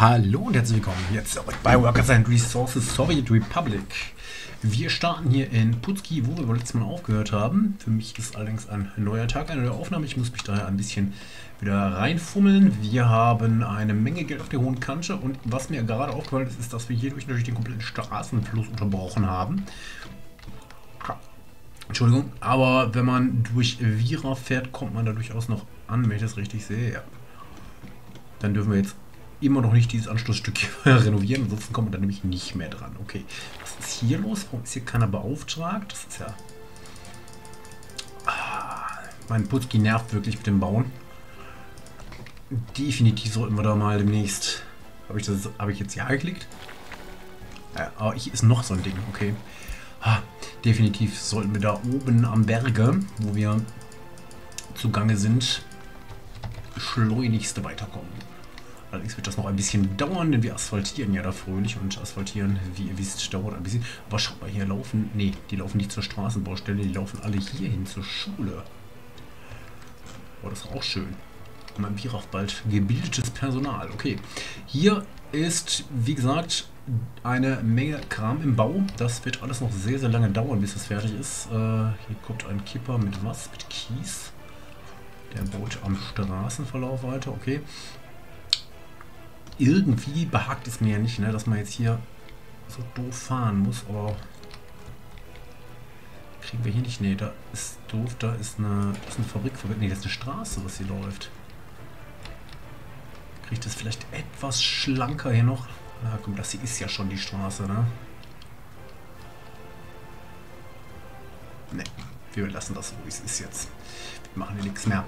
Hallo und herzlich willkommen hier zurück bei Workers and Resources Soviet Republic. Wir starten hier in Putski, wo wir beim letzten Mal aufgehört haben. Für mich ist allerdings ein neuer Tag, eine neue Aufnahme. Ich muss mich daher ein bisschen wieder reinfummeln. Wir haben eine Menge Geld auf der hohen Kante und was mir gerade aufgefallen ist, ist, dass wir hierdurch natürlich den kompletten Straßenfluss unterbrochen haben. Entschuldigung, aber wenn man durch Vira fährt, kommt man da durchaus noch an, wenn ich das richtig sehe. Ja. Dann dürfen wir jetzt immer noch nicht dieses Anschlussstück renovieren, ansonsten kommen wir dann nämlich nicht mehr dran. Okay, was ist hier los? Warum ist hier keiner beauftragt? Das ist ja... Ah, mein Putzki nervt wirklich mit dem Bauen. Definitiv sollten wir da mal demnächst... Habe ich, hab ich jetzt Ja geklickt? Ja, aber hier ist noch so ein Ding, okay. Ah, definitiv sollten wir da oben am Berge, wo wir zugange sind, schleunigst weiterkommen. Allerdings wird das noch ein bisschen dauern, denn wir asphaltieren ja da fröhlich und asphaltieren, wie ihr wisst, dauert ein bisschen. Aber schaut mal, hier laufen, nee, die laufen nicht zur Straßenbaustelle, die laufen alle hier hin zur Schule. Oh, das ist auch schön. Und wird auch bald gebildetes Personal. Okay, hier ist, wie gesagt, eine Menge Kram im Bau. Das wird alles noch sehr, sehr lange dauern, bis es fertig ist. Äh, hier kommt ein Kipper mit was? Mit Kies. Der baut am Straßenverlauf weiter. Okay irgendwie behagt es mir ja nicht, ne, dass man jetzt hier so doof fahren muss, aber kriegen wir hier nicht. Ne, da ist doof, da ist eine, das ist eine Fabrik, ne, das ist eine Straße, was hier läuft. Kriegt das vielleicht etwas schlanker hier noch? Na komm, das hier ist ja schon die Straße, ne? Ne, wir lassen das so, wie es ist jetzt. Wir machen hier nichts mehr.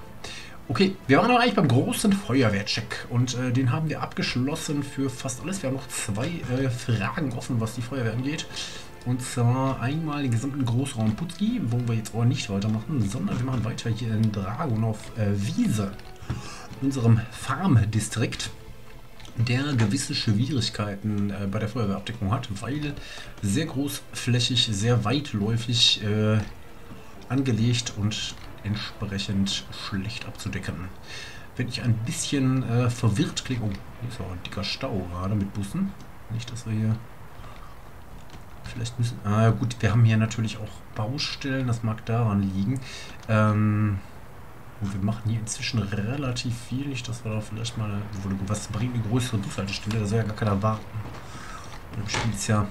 Okay, wir waren aber eigentlich beim großen Feuerwehrcheck und äh, den haben wir abgeschlossen für fast alles. Wir haben noch zwei äh, Fragen offen, was die Feuerwehr angeht. Und zwar einmal den gesamten Großraum Putski, wo wir jetzt aber nicht weitermachen, sondern wir machen weiter hier in Dragunov äh, Wiese, unserem Farmdistrikt, der gewisse Schwierigkeiten äh, bei der Feuerwehrabdeckung hat, weil sehr großflächig, sehr weitläufig äh, angelegt und entsprechend schlecht abzudecken. Wenn ich ein bisschen äh, verwirrt klinge... Oh, hier ist auch ein dicker Stau gerade mit Bussen. Nicht, dass wir hier... Vielleicht müssen... Ah gut, wir haben hier natürlich auch Baustellen, das mag daran liegen. Ähm, und wir machen hier inzwischen relativ viel. Nicht, dass wir da vielleicht mal... Was bringt eine größere Bushaltestelle? Das soll ja gar keiner warten. Im Spiel ist ja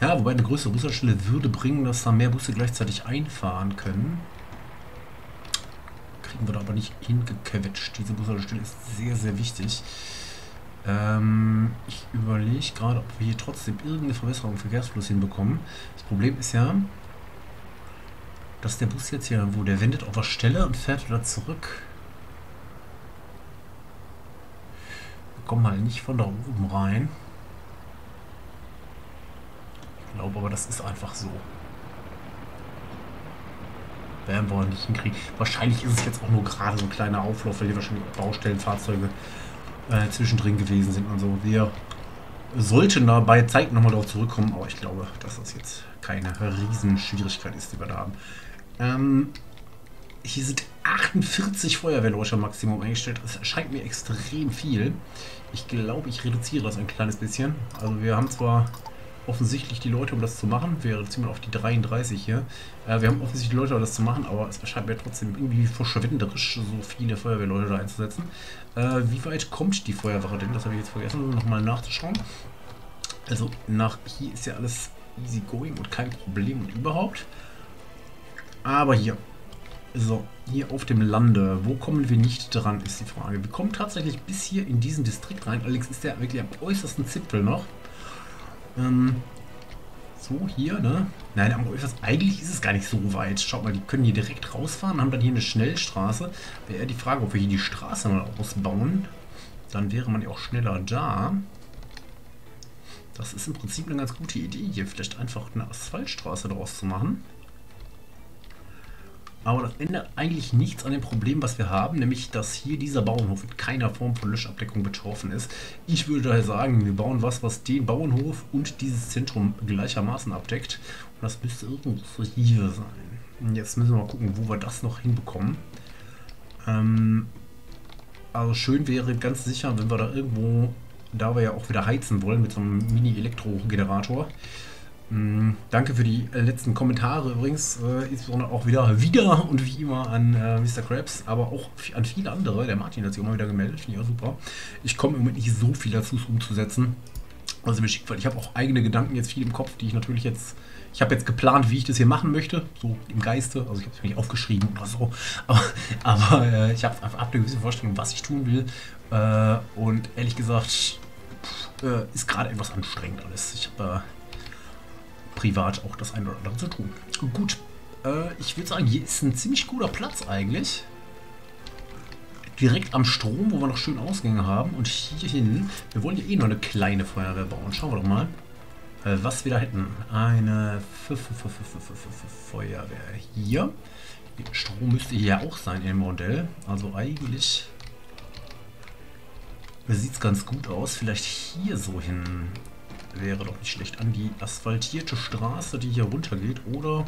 ja, wobei eine größere Bushaltestelle würde bringen, dass da mehr Busse gleichzeitig einfahren können. Kriegen wir da aber nicht hingequetscht. Diese Bushaltestelle ist sehr, sehr wichtig. Ähm, ich überlege gerade, ob wir hier trotzdem irgendeine Verbesserung im Verkehrsfluss hinbekommen. Das Problem ist ja, dass der Bus jetzt hier, wo der wendet auf der Stelle und fährt wieder zurück. Wir kommen halt nicht von da oben rein glaube aber, das ist einfach so. Werden wir nicht hinkriegen. Wahrscheinlich ist es jetzt auch nur gerade so ein kleiner Auflauf, weil hier wahrscheinlich Baustellenfahrzeuge äh, zwischendrin gewesen sind und so. Wir sollten da bei Zeit nochmal darauf zurückkommen, aber ich glaube, dass das jetzt keine Riesenschwierigkeit ist, die wir da haben. Ähm, hier sind 48 Feuerwehrleute Maximum eingestellt. Das erscheint mir extrem viel. Ich glaube, ich reduziere das ein kleines bisschen. Also wir haben zwar offensichtlich die Leute, um das zu machen. Wir ziehen mal auf die 33 hier. Äh, wir haben offensichtlich die Leute, um das zu machen, aber es erscheint mir trotzdem irgendwie verschwenderisch, so viele Feuerwehrleute da einzusetzen. Äh, wie weit kommt die Feuerwache denn? Das habe ich jetzt vergessen, nochmal nachzuschauen. Also nach hier ist ja alles easy going und kein Problem überhaupt. Aber hier, so, hier auf dem Lande, wo kommen wir nicht dran, ist die Frage. Wir kommen tatsächlich bis hier in diesen Distrikt rein. Allerdings ist der wirklich am äußersten Zipfel noch. Ähm, so, hier, ne? Nein, äußerst, eigentlich ist es gar nicht so weit. Schaut mal, die können hier direkt rausfahren, haben dann hier eine Schnellstraße. Wäre eher die Frage, ob wir hier die Straße mal ausbauen. Dann wäre man ja auch schneller da. Das ist im Prinzip eine ganz gute Idee, hier vielleicht einfach eine Asphaltstraße draus zu machen. Aber das ändert eigentlich nichts an dem Problem, was wir haben, nämlich, dass hier dieser Bauernhof in keiner Form von Löschabdeckung betroffen ist. Ich würde daher sagen, wir bauen was, was den Bauernhof und dieses Zentrum gleichermaßen abdeckt. Und das müsste irgendwo hier sein. Und jetzt müssen wir mal gucken, wo wir das noch hinbekommen. Ähm, Also schön wäre ganz sicher, wenn wir da irgendwo, da wir ja auch wieder heizen wollen mit so einem Mini-Elektro-Generator. Danke für die letzten Kommentare übrigens, äh, insbesondere auch wieder wieder und wie immer an äh, Mr. Krabs, aber auch an viele andere. Der Martin hat sich auch mal wieder gemeldet, finde ich auch super. Ich komme im Moment nicht so viel dazu, es umzusetzen. Also mir schickt, weil ich habe auch eigene Gedanken jetzt viel im Kopf, die ich natürlich jetzt ich habe jetzt geplant, wie ich das hier machen möchte, so im Geiste. Also ich habe es mir nicht aufgeschrieben oder so. Aber, aber äh, ich habe hab eine gewisse Vorstellung, was ich tun will. Äh, und ehrlich gesagt, pff, äh, ist gerade etwas anstrengend alles. Ich habe äh, privat auch das eine oder andere zu tun. Gut, äh, ich würde sagen, hier ist ein ziemlich guter Platz eigentlich. Direkt am Strom, wo wir noch schön Ausgänge haben. Und hier hin, wir wollen ja eh noch eine kleine Feuerwehr bauen. Schauen wir doch mal. Äh, was wir da hätten. Eine Feuerwehr hier. Strom müsste hier auch sein im Modell. Also eigentlich sieht es ganz gut aus. Vielleicht hier so hin wäre doch nicht schlecht. An die asphaltierte Straße, die hier runter geht. Oder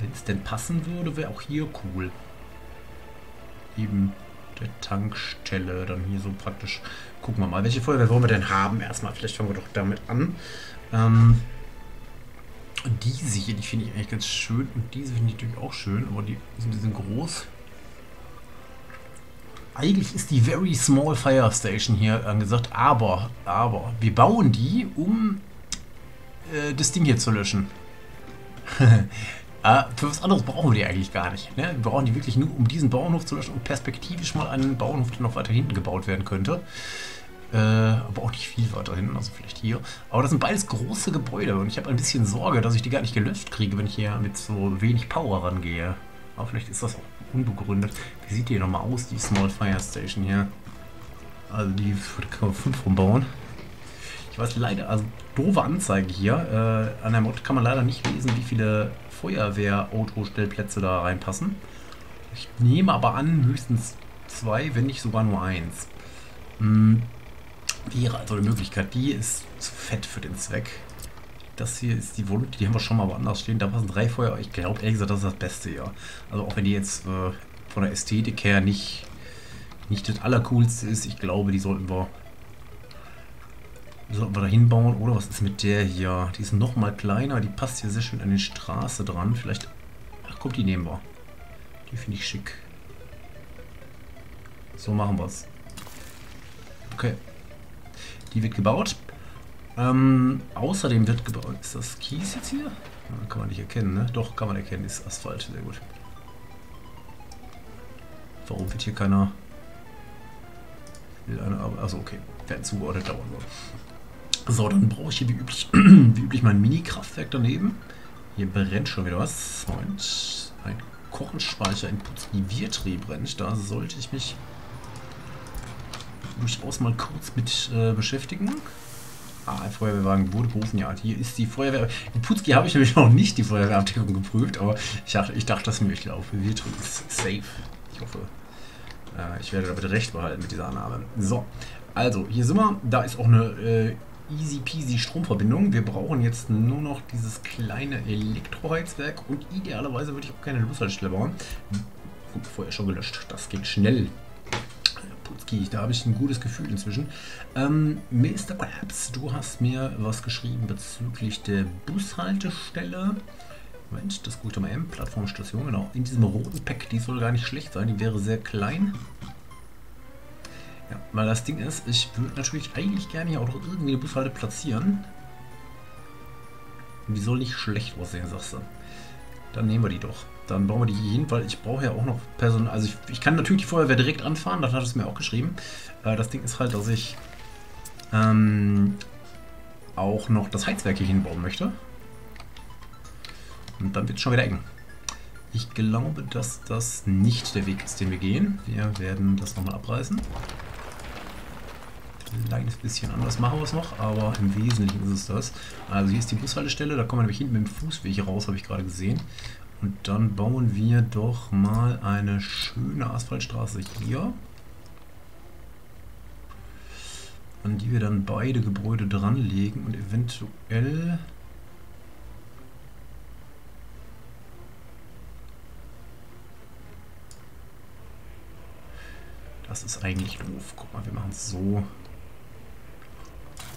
wenn es denn passen würde, wäre auch hier cool. Eben der Tankstelle. Dann hier so praktisch. Gucken wir mal, welche Feuerwehr wollen wir denn haben? Erstmal, vielleicht fangen wir doch damit an. Ähm, diese hier, die finde ich eigentlich ganz schön. Und diese finde ich natürlich auch schön, aber die sind ein bisschen groß. Eigentlich ist die Very Small Fire Station hier angesagt, aber, aber, wir bauen die, um äh, das Ding hier zu löschen. Äh, für was anderes brauchen wir die eigentlich gar nicht. Ne? Wir brauchen die wirklich nur, um diesen Bauernhof zu löschen und perspektivisch mal einen Bauernhof, der noch weiter hinten gebaut werden könnte. Äh, aber auch nicht viel weiter hinten, also vielleicht hier. Aber das sind beides große Gebäude und ich habe ein bisschen Sorge, dass ich die gar nicht gelöscht kriege, wenn ich hier mit so wenig Power rangehe. Aber vielleicht ist das auch unbegründet. Wie sieht die hier nochmal aus, die Small Fire Station hier? Also die kann man 5 rumbauen. Ich weiß leider, also doofe Anzeige hier. Äh, an der Mod kann man leider nicht lesen, wie viele Feuerwehr-Autostellplätze da reinpassen. Ich nehme aber an, höchstens zwei, wenn nicht sogar nur eins. Hm, wäre also eine Möglichkeit. Die ist zu fett für den Zweck. Das hier ist die Volume, die haben wir schon mal woanders stehen. Da passen drei Feuer. Ich glaube ehrlich gesagt, das ist das Beste, ja. Also auch wenn die jetzt äh, von der Ästhetik her nicht, nicht das Allercoolste ist, ich glaube, die sollten wir Sollten wir da hinbauen? Oder was ist mit der hier? Die ist noch mal kleiner. Die passt hier sehr schön an die Straße dran. Vielleicht... Ach guck, die nehmen wir. Die finde ich schick. So machen wir es. Okay. Die wird gebaut. Ähm, außerdem wird gebaut... Ist das Kies jetzt hier? Kann man nicht erkennen, ne? Doch, kann man erkennen. Ist Asphalt. Sehr gut. Warum wird hier keiner... Will einer... Also okay. Werden zugeordnet dauern wird. So, dann brauche ich hier wie üblich, wie üblich mein Mini-Kraftwerk daneben. Hier brennt schon wieder was. Und ein Kochenspeicher in Putznivier brennt. Da sollte ich mich durchaus mal kurz mit äh, beschäftigen. Ah, ein Feuerwehrwagen wurde gerufen. Ja, hier ist die Feuerwehr. In Putzki habe ich nämlich noch nicht die Feuerwehrabdeckung geprüft, aber ich dachte, ich dachte das mir ich glaube, Vietri ist safe. Ich hoffe, äh, ich werde damit recht behalten mit dieser Annahme. So, also hier sind wir. Da ist auch eine äh, easy peasy Stromverbindung. Wir brauchen jetzt nur noch dieses kleine Elektroheizwerk und idealerweise würde ich auch keine Loshaltestelle bauen. Gut, vorher schon gelöscht. Das geht schnell. Putzki, da habe ich ein gutes Gefühl inzwischen. Ähm, Mr. Krabs, du hast mir was geschrieben bezüglich der Bushaltestelle. Moment, das gute mal M, Plattformstation, genau. In diesem roten Pack, die soll gar nicht schlecht sein, die wäre sehr klein. Ja, weil das Ding ist, ich würde natürlich eigentlich gerne hier auch noch irgendwie eine Bushalte platzieren. Die soll nicht schlecht aussehen, sagst du. Dann nehmen wir die doch. Dann bauen wir die hier hin, weil ich brauche ja auch noch Personal. Also ich, ich, kann natürlich die Feuerwehr direkt anfahren, das hat es mir auch geschrieben. Äh, das Ding ist halt, dass ich ähm, auch noch das Heizwerk hier hinbauen möchte. Und dann wird es schon wieder eng. Ich glaube, dass das nicht der Weg ist, den wir gehen. Wir werden das nochmal abreißen kleines bisschen anders machen wir es noch, aber im Wesentlichen ist es das. Also hier ist die Bushaltestelle, da kommen wir nämlich hinten mit dem Fußweg raus, habe ich gerade gesehen. Und dann bauen wir doch mal eine schöne Asphaltstraße hier. An die wir dann beide Gebäude dranlegen und eventuell Das ist eigentlich doof. Guck mal, wir machen es so.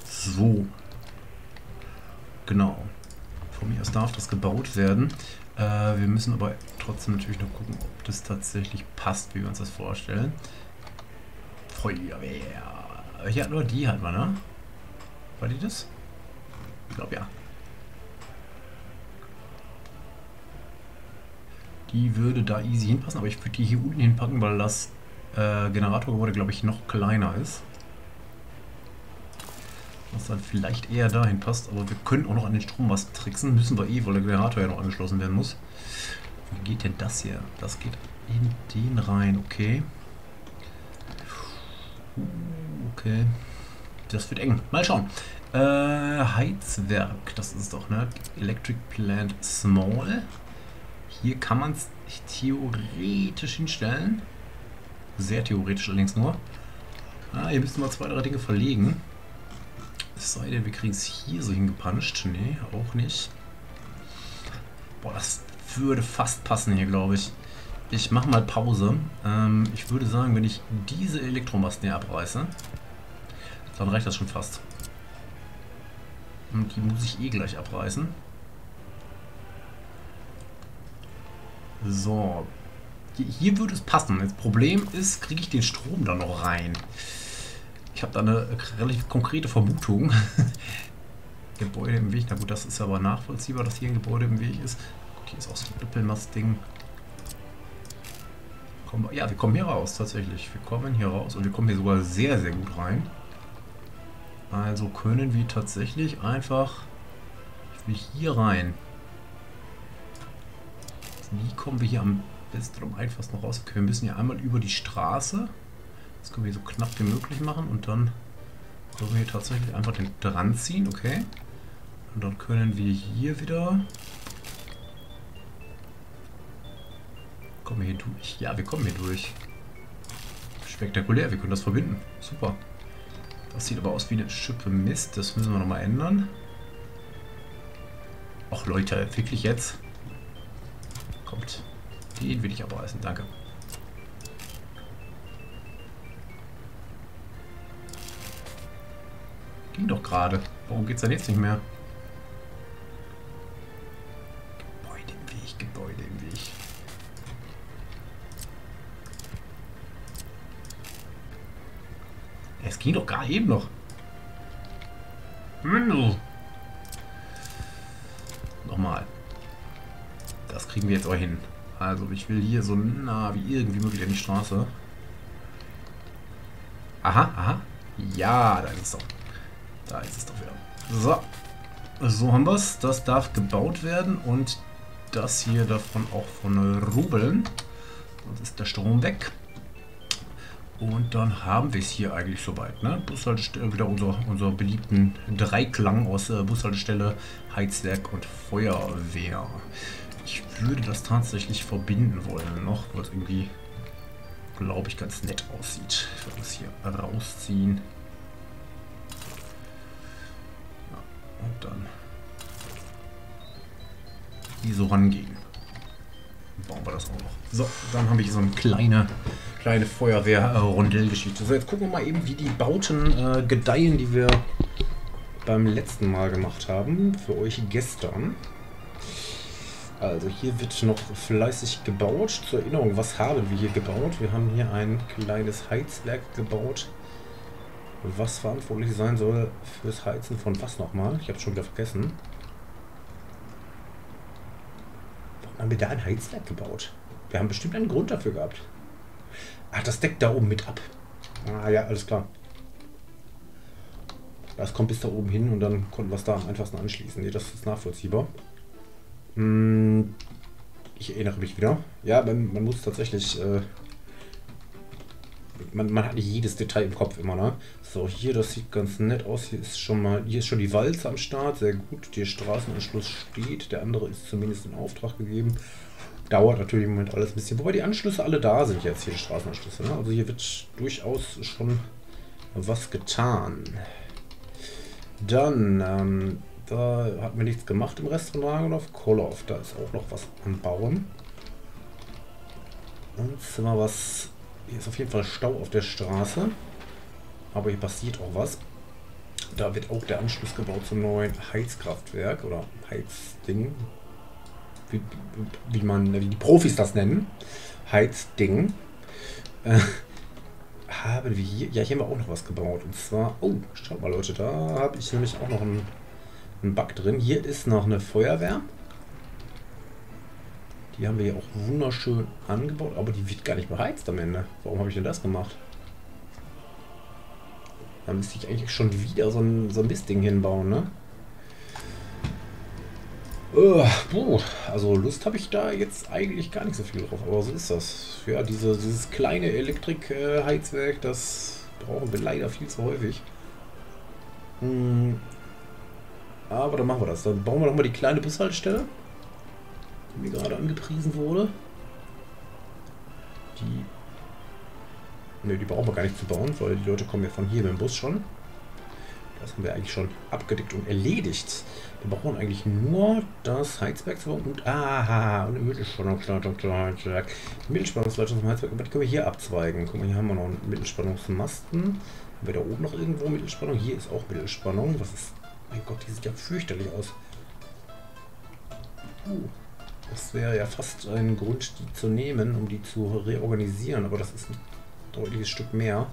So. Genau. Von mir aus darf das gebaut werden. Äh, wir müssen aber trotzdem natürlich noch gucken, ob das tatsächlich passt, wie wir uns das vorstellen. Feuerwehr. Hier hat nur die halt mal, ne? War die das? Ich glaube ja. Die würde da easy hinpassen, aber ich würde die hier unten hinpacken, weil das äh, Generatorgebäude, glaube ich, noch kleiner ist. Was dann vielleicht eher dahin passt, aber wir können auch noch an den Strom was tricksen. Müssen wir eh, weil der Generator ja noch angeschlossen werden muss. Wie geht denn das hier? Das geht in den rein, okay. Okay. Das wird eng. Mal schauen. Äh, Heizwerk, das ist doch, ne? Electric Plant Small. Hier kann man es theoretisch hinstellen. Sehr theoretisch allerdings nur. Ah, hier müssen wir zwei, drei Dinge verlegen. Es sei denn, wir kriegen es hier so hingepanscht. Nee, auch nicht. Boah, das würde fast passen hier, glaube ich. Ich mache mal Pause. Ähm, ich würde sagen, wenn ich diese Elektromasten hier abreiße, dann reicht das schon fast. Und die muss ich eh gleich abreißen. So. Hier würde es passen. Das Problem ist, kriege ich den Strom da noch rein? Ich habe da eine relativ konkrete Vermutung. Gebäude im Weg. Na gut, das ist aber nachvollziehbar, dass hier ein Gebäude im Weg ist. Gut, hier ist auch so ein Doppelmast-Ding. Ja, wir kommen hier raus, tatsächlich. Wir kommen hier raus und wir kommen hier sogar sehr, sehr gut rein. Also können wir tatsächlich einfach... Ich will hier rein. Wie kommen wir hier am besten am einfachsten raus? Okay, wir müssen hier einmal über die Straße. Das können wir so knapp wie möglich machen und dann können wir hier tatsächlich einfach den dran ziehen, okay. Und dann können wir hier wieder... Kommen wir hier durch? Ja, wir kommen hier durch. Spektakulär, wir können das verbinden. Super. Das sieht aber aus wie eine Schippe Mist. Das müssen wir nochmal ändern. Ach Leute, wirklich jetzt? Kommt. Den will ich abreißen, danke. Ging doch gerade. Warum geht's denn jetzt nicht mehr? Gebäude im Weg, Gebäude im Weg. Es ging doch gerade eben noch. Mündel. Nochmal. Das kriegen wir jetzt auch hin. Also ich will hier so nah wie irgendwie möglich an die Straße. Aha, aha. Ja, da ist es doch. Da ist es doch wieder. So. So haben wir es. Das darf gebaut werden und das hier davon auch von Rubeln. Sonst ist der Strom weg. Und dann haben wir es hier eigentlich soweit. Ne? Bushaltestelle, wieder unser, unser beliebten Dreiklang aus äh, Bushaltestelle, Heizwerk und Feuerwehr. Ich würde das tatsächlich verbinden wollen noch, weil es irgendwie, glaube ich, ganz nett aussieht. Ich werde das hier rausziehen. Ja, und dann hier so rangehen. Bauen wir das auch noch. So, dann habe ich so eine kleine kleine Feuerwehr-Rondellgeschichte. So, jetzt gucken wir mal eben, wie die Bauten äh, gedeihen, die wir beim letzten Mal gemacht haben. Für euch gestern. Also hier wird noch fleißig gebaut. Zur Erinnerung, was haben wir hier gebaut? Wir haben hier ein kleines Heizwerk gebaut, was verantwortlich sein soll fürs Heizen von was nochmal? Ich habe schon wieder vergessen. Warum haben wir da ein Heizwerk gebaut? Wir haben bestimmt einen Grund dafür gehabt. Ach, das deckt da oben mit ab. Ah ja, alles klar. Das kommt bis da oben hin und dann konnten wir es da am einfachsten anschließen. Nee, das ist nachvollziehbar. Hm, ich erinnere mich wieder. Ja, man, man muss tatsächlich... Äh, man, man, hat nicht jedes Detail im Kopf immer, ne? So, hier, das sieht ganz nett aus. Hier ist schon mal, hier ist schon die Walze am Start, sehr gut. Der Straßenanschluss steht, der andere ist zumindest in Auftrag gegeben. Dauert natürlich im Moment alles ein bisschen. Wobei die Anschlüsse alle da sind jetzt, hier die Straßenanschlüsse. Ne? Also hier wird durchaus schon was getan. Dann, ähm, da hat mir nichts gemacht im Rest von Dragonov. Kolov, da ist auch noch was am Bauen. Und zwar was Hier ist auf jeden Fall Stau auf der Straße. Aber hier passiert auch was. Da wird auch der Anschluss gebaut zum neuen Heizkraftwerk oder Heizding. Wie, wie man, wie die Profis das nennen. Heizding. Äh, haben wir hier, ja, hier haben wir auch noch was gebaut. Und zwar, oh, schaut mal Leute, da habe ich nämlich auch noch einen, einen Bug drin. Hier ist noch eine Feuerwehr. Die haben wir hier auch wunderschön angebaut, aber die wird gar nicht beheizt am Ende. Warum habe ich denn das gemacht? Da müsste ich eigentlich schon wieder so ein, so ein Mistding hinbauen, ne? Uh, also Lust habe ich da jetzt eigentlich gar nicht so viel drauf, aber so ist das. Ja, diese, dieses kleine Elektrik-Heizwerk, das brauchen wir leider viel zu häufig. Hm. Aber dann machen wir das. Dann bauen wir nochmal die kleine Bushaltestelle, die mir gerade angepriesen wurde. Die. Ne, die brauchen wir gar nicht zu bauen, weil die Leute kommen ja von hier mit dem Bus schon. Das haben wir eigentlich schon abgedeckt und erledigt. Wir brauchen eigentlich nur das Heizwerk zu bauen und aha, und eine Mittelspannungsleitung Mittelspannungsleitung zum Heizwerk, aber die können wir hier abzweigen. Guck mal, hier haben wir noch einen Mittelspannungsmasten. Haben wir da oben noch irgendwo Mittelspannung? Hier ist auch Mittelspannung. Was ist. Mein Gott, die sieht ja fürchterlich aus. Uh, das wäre ja fast ein Grund, die zu nehmen, um die zu reorganisieren, aber das ist ein deutliches Stück mehr.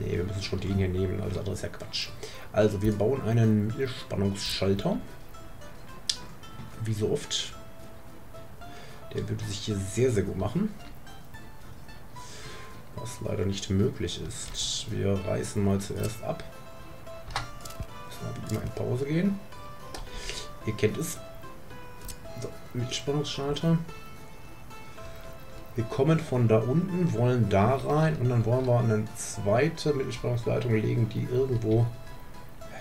Ne, wir müssen schon den hier nehmen, alles andere ist ja Quatsch. Also wir bauen einen Spannungsschalter. Wie so oft. Der würde sich hier sehr, sehr gut machen. Was leider nicht möglich ist. Wir reißen mal zuerst ab. Immer in Pause gehen. Ihr kennt es. So, Mittelspannungsschalter. Wir kommen von da unten, wollen da rein und dann wollen wir eine zweite Mittelspannungsleitung legen, die irgendwo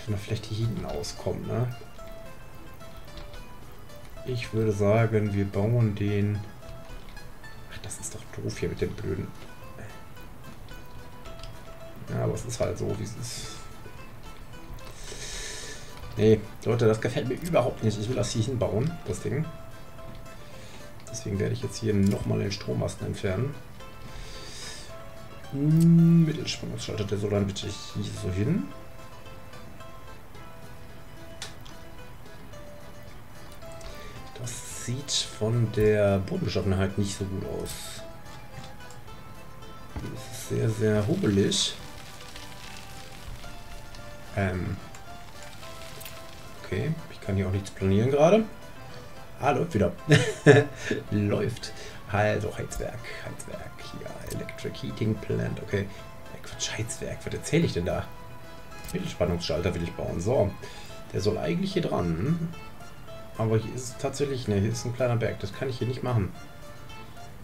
der Fläche hinten auskommt. Ne? Ich würde sagen, wir bauen den... Ach, das ist doch doof hier mit dem blöden... Ja, aber es ist halt so, wie es ist. Nee, Leute, das gefällt mir überhaupt nicht. Ich will das hier hinbauen, das Ding. Deswegen werde ich jetzt hier nochmal den Strommasten entfernen. Hm, Mittelspannungsschalter, der soll dann bitte hier so hin. Das sieht von der Bodenbeschaffenheit nicht so gut aus. Das ist sehr, sehr hubelig. Ähm. Okay, ich kann hier auch nichts planieren gerade. Ah, läuft wieder. läuft. Also Heizwerk, Heizwerk, hier, Electric Heating Plant, okay. Quatsch, Heizwerk, was erzähle ich denn da? Mittelspannungsschalter will ich bauen. So, der soll eigentlich hier dran. Aber hier ist tatsächlich, ne, hier ist ein kleiner Berg. Das kann ich hier nicht machen.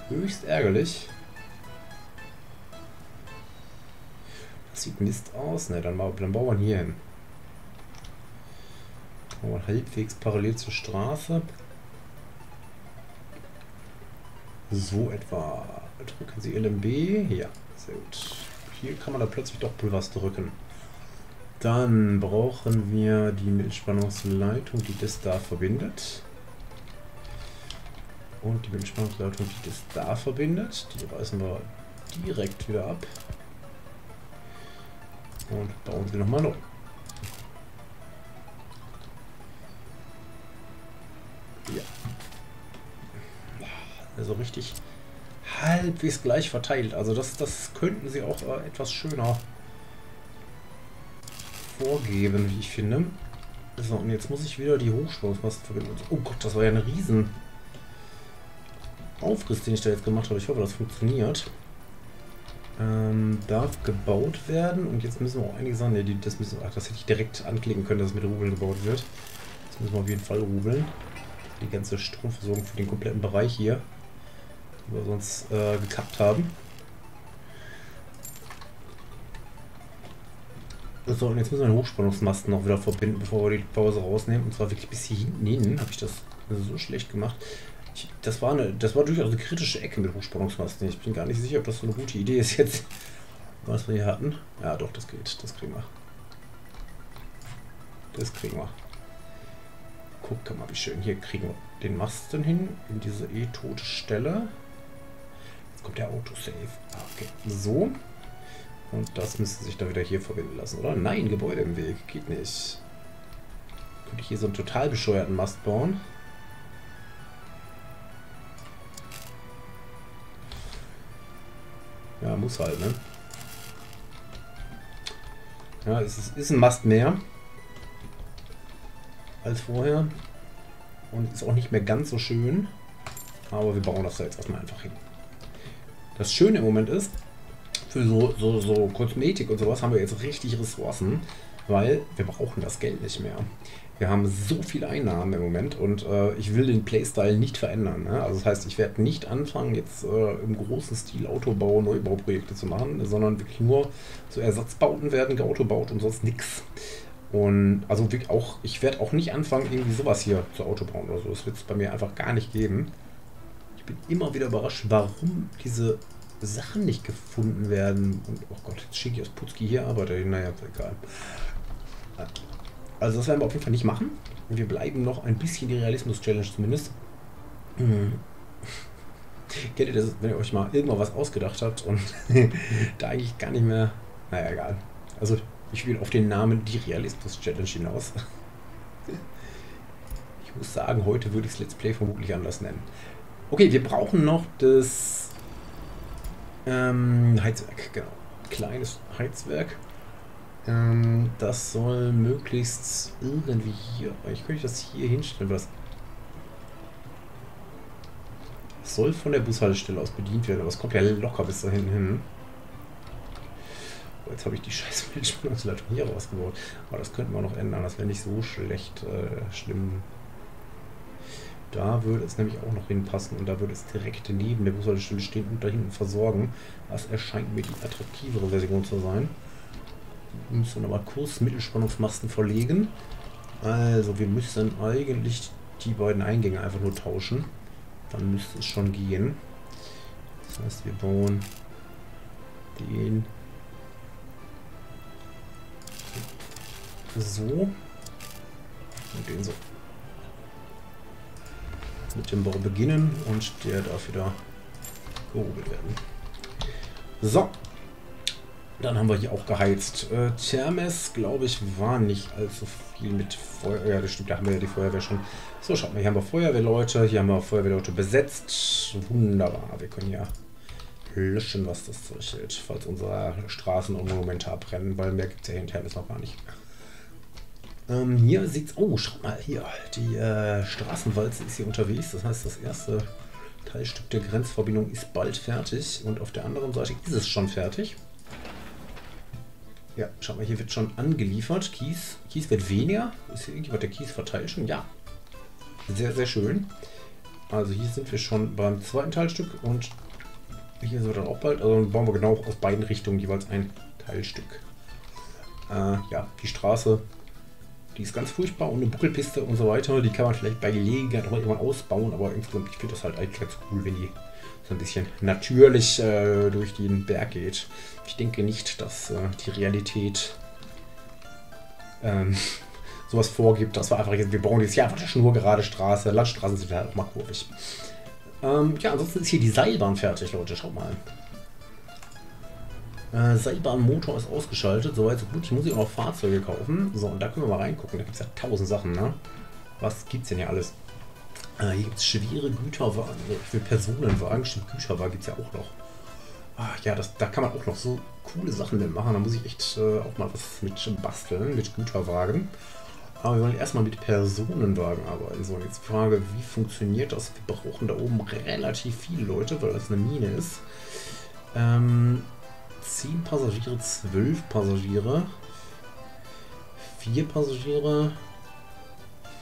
Höchst ärgerlich. Das sieht Mist aus. Ne, dann, dann bauen wir hier hin. Wir halbwegs parallel zur Straße. So etwa. Drücken Sie LMB. Ja, sehr gut. Hier kann man da plötzlich doch was drücken. Dann brauchen wir die Mittelspannungsleitung, die das da verbindet. Und die Mittelspannungsleitung, die das da verbindet. Die reißen wir direkt wieder ab. Und bauen sie nochmal neu. Also richtig halbwegs gleich verteilt. Also das, das könnten sie auch äh, etwas schöner vorgeben, wie ich finde. So, und jetzt muss ich wieder die Hochspannungsmasten verbinden. Oh Gott, das war ja ein riesen Aufriss, den ich da jetzt gemacht habe. Ich hoffe, das funktioniert. Ähm, darf gebaut werden. Und jetzt müssen wir auch einige Sachen... Nee, das, müssen, ach, das hätte ich direkt anklicken können, dass es mit Rubeln gebaut wird. Das müssen wir auf jeden Fall rubeln. Die ganze Stromversorgung für den kompletten Bereich hier die wir sonst äh, gekappt haben. So, und jetzt müssen wir den Hochspannungsmasten noch wieder verbinden, bevor wir die Pause rausnehmen. Und zwar wirklich bis hier hinten hin habe ich das so schlecht gemacht. Ich, das, war eine, das war durchaus eine kritische Ecke mit Hochspannungsmasten. Ich bin gar nicht sicher, ob das so eine gute Idee ist jetzt, was wir hier hatten. Ja, doch, das geht. Das kriegen wir. Das kriegen wir. Guck mal, wie schön. Hier kriegen wir den Masten hin, in diese eh tote Stelle Jetzt kommt der Autosave. Ah, okay. So. Und das müsste sich dann wieder hier verbinden lassen, oder? Nein, Gebäude im Weg. Geht nicht. Könnte ich hier so einen total bescheuerten Mast bauen? Ja, muss halt, ne? Ja, es ist, ist ein Mast mehr als vorher. Und ist auch nicht mehr ganz so schön. Aber wir bauen das da jetzt erstmal einfach hin. Das Schöne im Moment ist, für so, so, so Kosmetik und sowas haben wir jetzt richtig Ressourcen, weil wir brauchen das Geld nicht mehr. Wir haben so viele Einnahmen im Moment und äh, ich will den Playstyle nicht verändern. Ne? Also das heißt, ich werde nicht anfangen, jetzt äh, im großen Stil Autobau, Neubauprojekte zu machen, sondern wirklich nur so Ersatzbauten werden geautobaut und sonst nichts. Und also auch, ich werde auch nicht anfangen, irgendwie sowas hier zu Autobauen oder so. Das wird es bei mir einfach gar nicht geben. Ich bin immer wieder überrascht, warum diese Sachen nicht gefunden werden. Und oh Gott, jetzt schicke ich aus Putzki hier, aber naja, egal. Also das werden wir auf jeden Fall nicht machen. Wir bleiben noch ein bisschen die Realismus-Challenge zumindest. Hm. Kennt ihr das, wenn ihr euch mal irgendwann was ausgedacht habt und da eigentlich gar nicht mehr... Naja, egal. Also ich will auf den Namen die Realismus-Challenge hinaus. ich muss sagen, heute würde ich das Let's Play vermutlich anders nennen. Okay, wir brauchen noch das ähm, Heizwerk, genau. Kleines Heizwerk. Ähm, das soll möglichst irgendwie hier. Ich könnte das hier hinstellen, was. Soll von der Bushaltestelle aus bedient werden, aber es kommt ja locker bis dahin hin. Jetzt habe ich die scheiß Milchspannungsleitung hier rausgebaut. Aber das könnten wir noch ändern. Das wäre nicht so schlecht äh, schlimm. Da würde es nämlich auch noch hinpassen und da würde es direkt neben der Bushaltestelle stehen und da hinten versorgen. Das erscheint mir die attraktivere Version zu sein. Wir müssen aber Kurs Mittelspannungsmasten verlegen. Also wir müssen eigentlich die beiden Eingänge einfach nur tauschen. Dann müsste es schon gehen. Das heißt, wir bauen den so und den so. Mit dem Bau beginnen und der darf wieder gehobelt werden. So, dann haben wir hier auch geheizt. Äh, Thermes, glaube ich, war nicht allzu viel mit Feuer. Ja, das stimmt, da haben wir ja die Feuerwehr schon. So, schaut mal, hier haben wir Feuerwehrleute. Hier haben wir Feuerwehrleute besetzt. Wunderbar. Wir können ja löschen, was das Zeug hält, falls unsere Straßen und Monumente abbrennen, weil mehr gibt es ja in Thermes noch gar nicht. Ähm, hier sieht's. Oh, schaut mal hier. Die äh, Straßenwalze ist hier unterwegs. Das heißt, das erste Teilstück der Grenzverbindung ist bald fertig. Und auf der anderen Seite ist es schon fertig. Ja, schaut mal, hier wird schon angeliefert. Kies, Kies wird weniger. Ist hier irgendjemand der Kies verteilt schon? Ja. Sehr, sehr schön. Also hier sind wir schon beim zweiten Teilstück und hier sind wir dann auch bald. Also dann bauen wir genau aus beiden Richtungen jeweils ein Teilstück. Äh, ja, die Straße, die ist ganz furchtbar und eine Buckelpiste und so weiter. Die kann man vielleicht bei Gelegenheit auch irgendwann ausbauen, aber insgesamt, ich finde das halt eigentlich ganz cool, wenn die so ein bisschen natürlich äh, durch den Berg geht. Ich denke nicht, dass äh, die Realität ähm, sowas vorgibt, dass wir einfach jetzt, wir bauen jetzt hier einfach eine schnurgerade Straße. Landstraßen sind halt auch mal kurvig. Ähm, ja, ansonsten ist hier die Seilbahn fertig, Leute. Schaut mal. Äh, Seilbahnmotor ist ausgeschaltet. Soweit so gut. Ich muss hier auch noch Fahrzeuge kaufen. So, und da können wir mal reingucken. Da gibt es ja tausend Sachen, ne? Was gibt es denn hier alles? Äh, hier gibt es schwere Güterwagen, für Personenwagen, stimmt, Güterwagen gibt es ja auch noch. Ach ja, das, da kann man auch noch so coole Sachen mitmachen. Da muss ich echt äh, auch mal was mit basteln, mit Güterwagen. Aber wir wollen erstmal mit Personenwagen arbeiten. So, und jetzt die Frage, wie funktioniert das? Wir brauchen da oben relativ viele Leute, weil das eine Mine ist. Ähm, 10 Passagiere, 12 Passagiere, 4 Passagiere,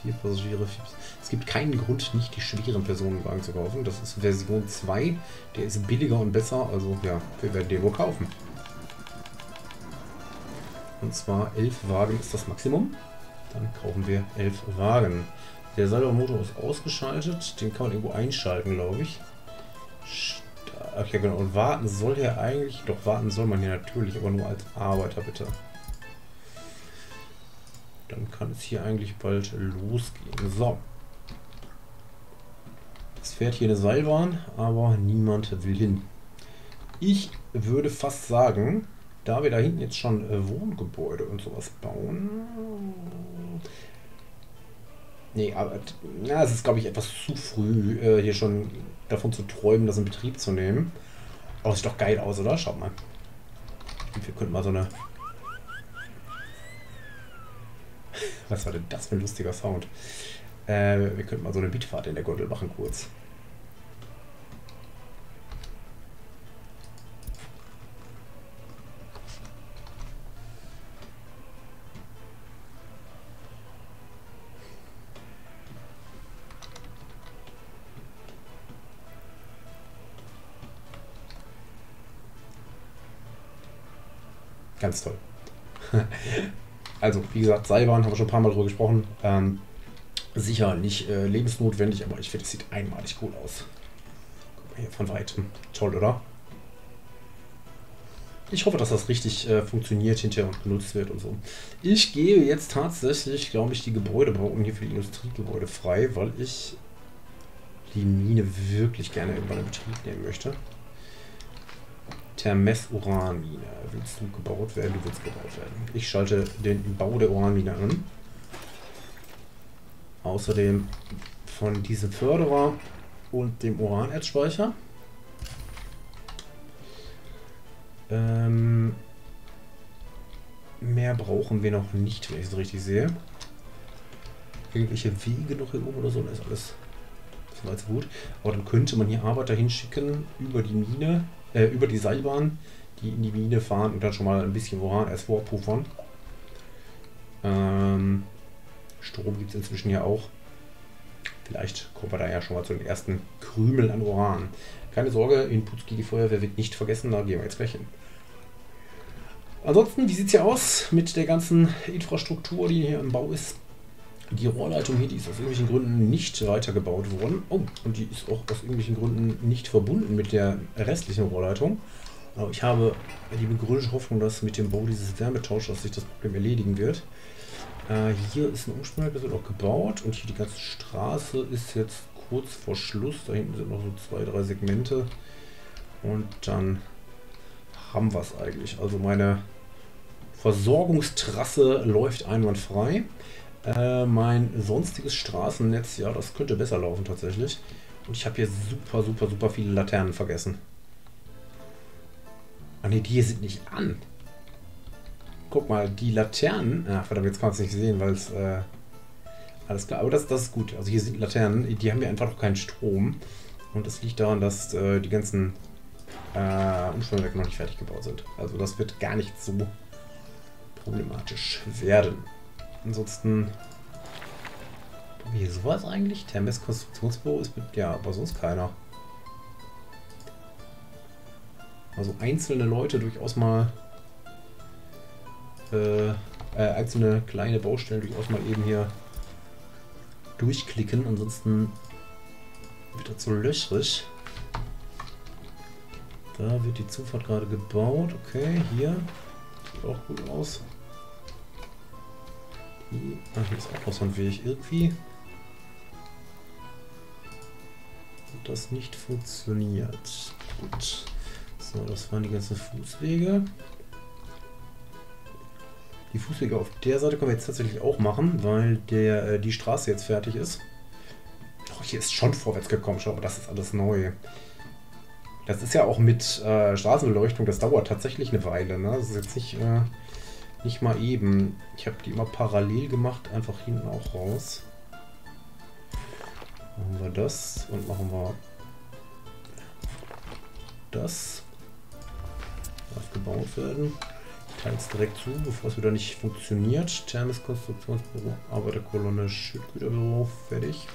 4 Passagiere, 4 Es gibt keinen Grund, nicht die schweren Personenwagen zu kaufen. Das ist Version 2. Der ist billiger und besser. Also ja, wir werden den wohl kaufen. Und zwar 11 Wagen ist das Maximum. Dann kaufen wir 11 Wagen. Der Salvermotor ist ausgeschaltet. Den kann man irgendwo einschalten, glaube ich. Ja, genau. Und warten soll er eigentlich... Doch, warten soll man hier natürlich, aber nur als Arbeiter, bitte. Dann kann es hier eigentlich bald losgehen. So. Es fährt hier eine Seilbahn, aber niemand will hin. Ich würde fast sagen, da wir da hinten jetzt schon äh, Wohngebäude und sowas bauen. Nee, aber ja, es ist, glaube ich, etwas zu früh, äh, hier schon davon zu träumen, das in Betrieb zu nehmen. Aber sieht doch geil aus, oder? Schaut mal. Wir könnten mal so eine... Was war denn das für ein lustiger Sound? Äh, wir könnten mal so eine Beatfahrt in der Gondel machen kurz. Ganz toll. also, wie gesagt, Seilbahn haben wir schon ein paar Mal drüber gesprochen. Ähm, sicher nicht äh, lebensnotwendig, aber ich finde, es sieht einmalig cool aus. Guck mal hier von weitem. Toll, oder? Ich hoffe, dass das richtig äh, funktioniert hinterher und genutzt wird und so. Ich gehe jetzt tatsächlich, glaube ich, die Gebäudebauten hier für die Industriegebäude frei, weil ich die Mine wirklich gerne irgendwann in Betrieb nehmen möchte. Thermes-Uranmine. Willst du gebaut werden? Du willst gebaut werden. Ich schalte den Bau der Uranmine an. Außerdem von diesem Förderer und dem Uranerzspeicher. Ähm, mehr brauchen wir noch nicht, wenn ich es richtig sehe. Irgendwelche Wege noch hier oben oder so, das ist alles soweit so gut. Aber dann könnte man hier Arbeiter hinschicken über die Mine äh, über die Seilbahn, die in die Mine fahren und dann schon mal ein bisschen Uran erst vorpuffern. Ähm, Strom gibt es inzwischen ja auch. Vielleicht kommen wir da ja schon mal zu den ersten Krümeln an Uran. Keine Sorge, Inputski, die Feuerwehr wird nicht vergessen, da gehen wir jetzt gleich hin. Ansonsten, wie sieht es hier aus mit der ganzen Infrastruktur, die hier im Bau ist? Die Rohrleitung hier, die ist aus irgendwelchen Gründen nicht weitergebaut worden. Oh, und die ist auch aus irgendwelchen Gründen nicht verbunden mit der restlichen Rohrleitung. Aber ich habe die begründete Hoffnung, dass mit dem Bau dieses Wärmetauschers sich das Problem erledigen wird. Äh, hier ist ein Umspannwerk, das wird auch gebaut. Und hier die ganze Straße ist jetzt kurz vor Schluss. Da hinten sind noch so zwei, drei Segmente. Und dann haben wir es eigentlich. Also meine Versorgungstrasse läuft einwandfrei. Äh, mein sonstiges Straßennetz, ja, das könnte besser laufen tatsächlich. Und ich habe hier super, super, super viele Laternen vergessen. Ah ne, die hier sind nicht an. Guck mal, die Laternen... Ach, verdammt, jetzt kann man es nicht sehen, weil es... Äh, alles klar, aber das, das ist gut. Also hier sind Laternen, die haben hier einfach noch keinen Strom. Und das liegt daran, dass äh, die ganzen äh, Umspannwerke noch nicht fertig gebaut sind. Also das wird gar nicht so problematisch werden. Ansonsten. Wie sowas eigentlich? Thermes Konstruktionsbüro ist mit. Ja, aber sonst keiner. Also einzelne Leute durchaus mal. Äh, äh, einzelne kleine Baustellen durchaus mal eben hier durchklicken. Ansonsten wird das so löchrig. Da wird die Zufahrt gerade gebaut. Okay, hier. Sieht auch gut aus. Ach, hier ist auch noch so ein Weg. Irgendwie hat das nicht funktioniert. Gut. So, das waren die ganzen Fußwege. Die Fußwege auf der Seite können wir jetzt tatsächlich auch machen, weil der, äh, die Straße jetzt fertig ist. Oh, hier ist schon vorwärts gekommen, schau mal, das ist alles neu. Das ist ja auch mit äh, Straßenbeleuchtung, das dauert tatsächlich eine Weile. Ne? Das ist jetzt nicht... Äh, nicht mal eben. Ich habe die immer parallel gemacht, einfach hinten auch raus. Machen wir das und machen wir das. Darf gebaut werden. Ich teile es direkt zu, bevor es wieder nicht funktioniert. Thermes Konstruktionsbüro, Arbeiterkolonne, Schüttgüterbüro, fertig.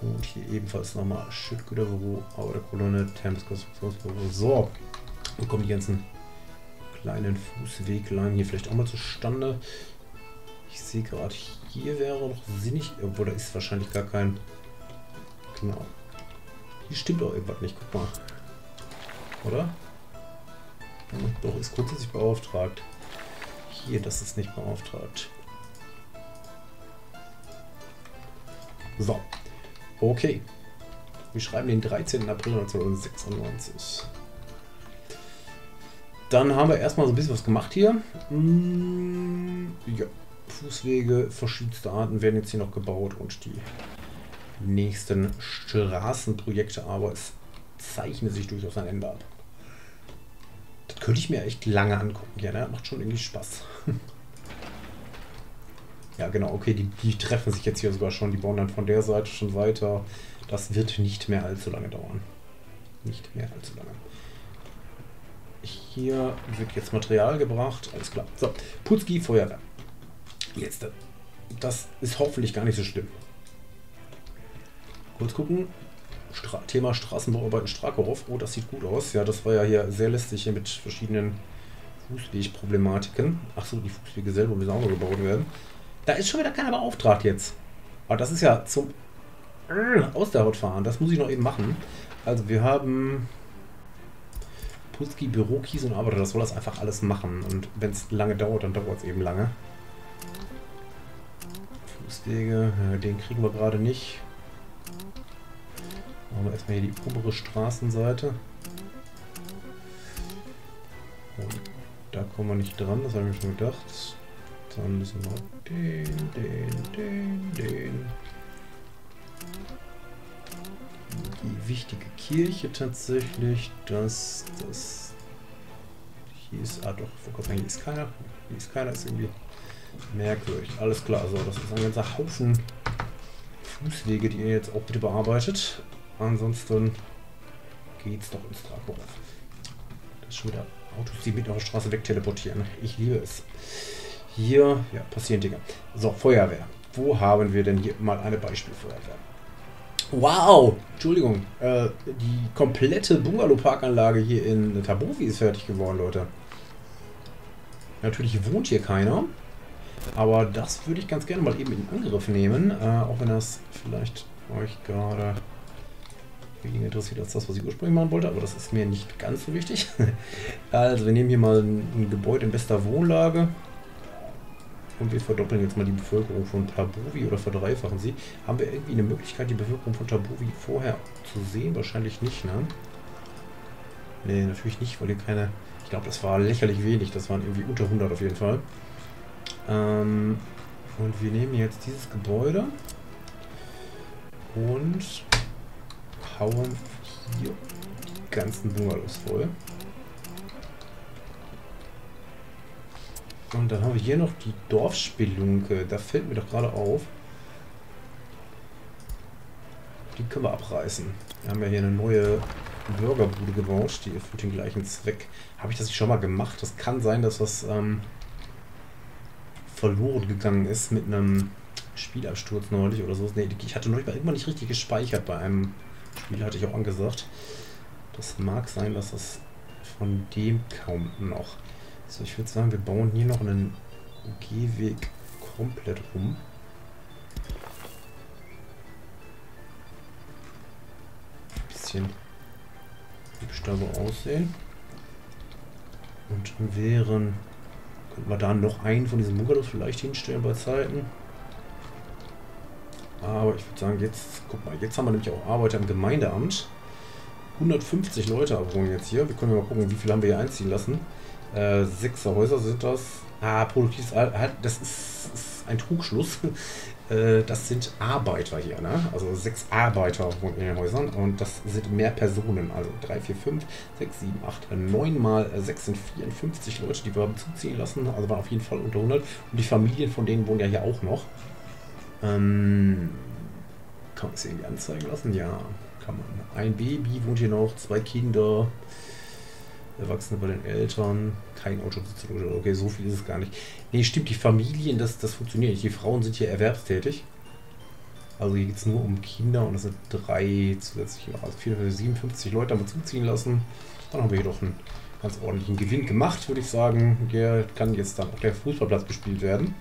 Und hier ebenfalls nochmal Schüttgüterbüro, Arbeiterkolonne, Thermes Konstruktionsbüro. So, und kommen die ganzen kleinen Fußweglein hier vielleicht auch mal zustande. Ich sehe gerade, hier wäre noch sinnig, obwohl da ist wahrscheinlich gar kein... Genau. Hier stimmt doch irgendwas nicht, guck mal. Oder? Ja, doch, ist grundsätzlich beauftragt. Hier, das ist nicht beauftragt. So. Okay. Wir schreiben den 13. April 1996. Dann haben wir erstmal so ein bisschen was gemacht hier. Hm, ja, Fußwege verschiedenster Arten werden jetzt hier noch gebaut und die nächsten Straßenprojekte, aber es zeichnet sich durchaus ein Ende ab. Das könnte ich mir echt lange angucken. Ja, ne? macht schon irgendwie Spaß. ja, genau, okay, die, die treffen sich jetzt hier sogar schon. Die bauen dann von der Seite schon weiter. Das wird nicht mehr allzu lange dauern. Nicht mehr allzu lange. Hier wird jetzt Material gebracht. Alles klar. So, Putzki, Feuerwehr. Jetzt. Das ist hoffentlich gar nicht so schlimm. Kurz gucken. Stra Thema Straßenbauarbeiten Strakow. Oh, das sieht gut aus. Ja, das war ja hier sehr lästig hier mit verschiedenen Fußwegproblematiken. Achso, die Fußwege selber müssen auch noch gebaut werden. Da ist schon wieder keiner beauftragt jetzt. Aber das ist ja zum aus der Haut fahren. Das muss ich noch eben machen. Also wir haben Putski, Büro, Kies und Arbeiter. Das soll das einfach alles machen. Und wenn es lange dauert, dann dauert es eben lange. Fußwege, den kriegen wir gerade nicht. Machen wir erstmal hier die obere Straßenseite. Und da kommen wir nicht dran, das habe ich mir schon gedacht. Dann müssen wir den, den, den, den. Die wichtige Kirche tatsächlich, dass das hier ist, ah doch, vor hier ist keiner, hier ist keiner, ist irgendwie merkwürdig. Alles klar, so, das ist ein ganzer Haufen Fußwege, die ihr jetzt auch bitte bearbeitet. Ansonsten geht's doch ins Draco Das ist schon wieder Autos, die mit auf der Straße wegteleportieren. Ich liebe es. Hier, ja, passieren Dinge. So, Feuerwehr. Wo haben wir denn hier mal eine Beispielfeuerwehr? Wow! Entschuldigung. Äh, die komplette Bungalow-Parkanlage hier in Tabovi ist fertig geworden, Leute. Natürlich wohnt hier keiner. Aber das würde ich ganz gerne mal eben in Angriff nehmen. Äh, auch wenn das vielleicht euch gerade weniger interessiert als das, was ich ursprünglich machen wollte, aber das ist mir nicht ganz so wichtig. also wir nehmen hier mal ein, ein, Gebäude in bester Wohnlage und wir verdoppeln jetzt mal die Bevölkerung von Tabuvi oder verdreifachen sie. Haben wir irgendwie eine Möglichkeit, die Bevölkerung von Tabuvi vorher zu sehen? Wahrscheinlich nicht, ne? Ne, natürlich nicht, weil hier keine... Ich glaube, das war lächerlich wenig. Das waren irgendwie unter 100 auf jeden Fall. Ähm, und wir nehmen jetzt dieses Gebäude und hauen hier die ganzen Bungalows voll. Und dann haben wir hier noch die Dorfspelunke. Da fällt mir doch gerade auf. Die können wir abreißen. Wir haben ja hier eine neue Burgerbude gebaut, die erfüllt den gleichen Zweck. Habe ich das nicht schon mal gemacht? Das kann sein, dass das ähm, verloren gegangen ist mit einem Spielabsturz neulich oder so. Nee, ich hatte neulich irgendwann nicht richtig gespeichert bei einem Spiel hatte ich auch angesagt. Das mag sein, dass das von dem kaum noch. So, ich würde sagen, wir bauen hier noch einen Gehweg komplett rum. Bisschen hübsch da so aussehen. Und wären, könnten wir da noch einen von diesen Bungalows vielleicht hinstellen bei Zeiten. Aber ich würde sagen, jetzt, guck mal, jetzt haben wir nämlich auch Arbeiter im Gemeindeamt. 150 Leute wohnen jetzt hier. Wir können mal gucken, wie viele haben wir hier einziehen lassen. Äh, Häuser sind das. Ah, produktives das ist, ist ein Trugschluss. äh, das sind Arbeiter hier, ne? Also sechs Arbeiter wohnen in den Häusern und das sind mehr Personen. Also 3, 4, 5, 6, 7, 8, 9 mal 6 sind 54 Leute, die wir haben zuziehen lassen. Also waren auf jeden Fall unter 100. Und die Familien von denen wohnen ja hier auch noch. Ähm, kann man es irgendwie anzeigen lassen? Ja, kann man. Ein Baby wohnt hier noch, zwei Kinder, Erwachsene bei den Eltern, kein Autobesitzer. Okay, so viel ist es gar nicht. Nee, stimmt, die Familien, das, das funktioniert nicht. Die Frauen sind hier erwerbstätig. Also hier geht es nur um Kinder und das sind drei zusätzlich noch. Also 457 Leute haben wir zuziehen lassen. Dann haben wir hier doch einen ganz ordentlichen Gewinn gemacht, würde ich sagen. Der kann jetzt dann auf der Fußballplatz gespielt werden.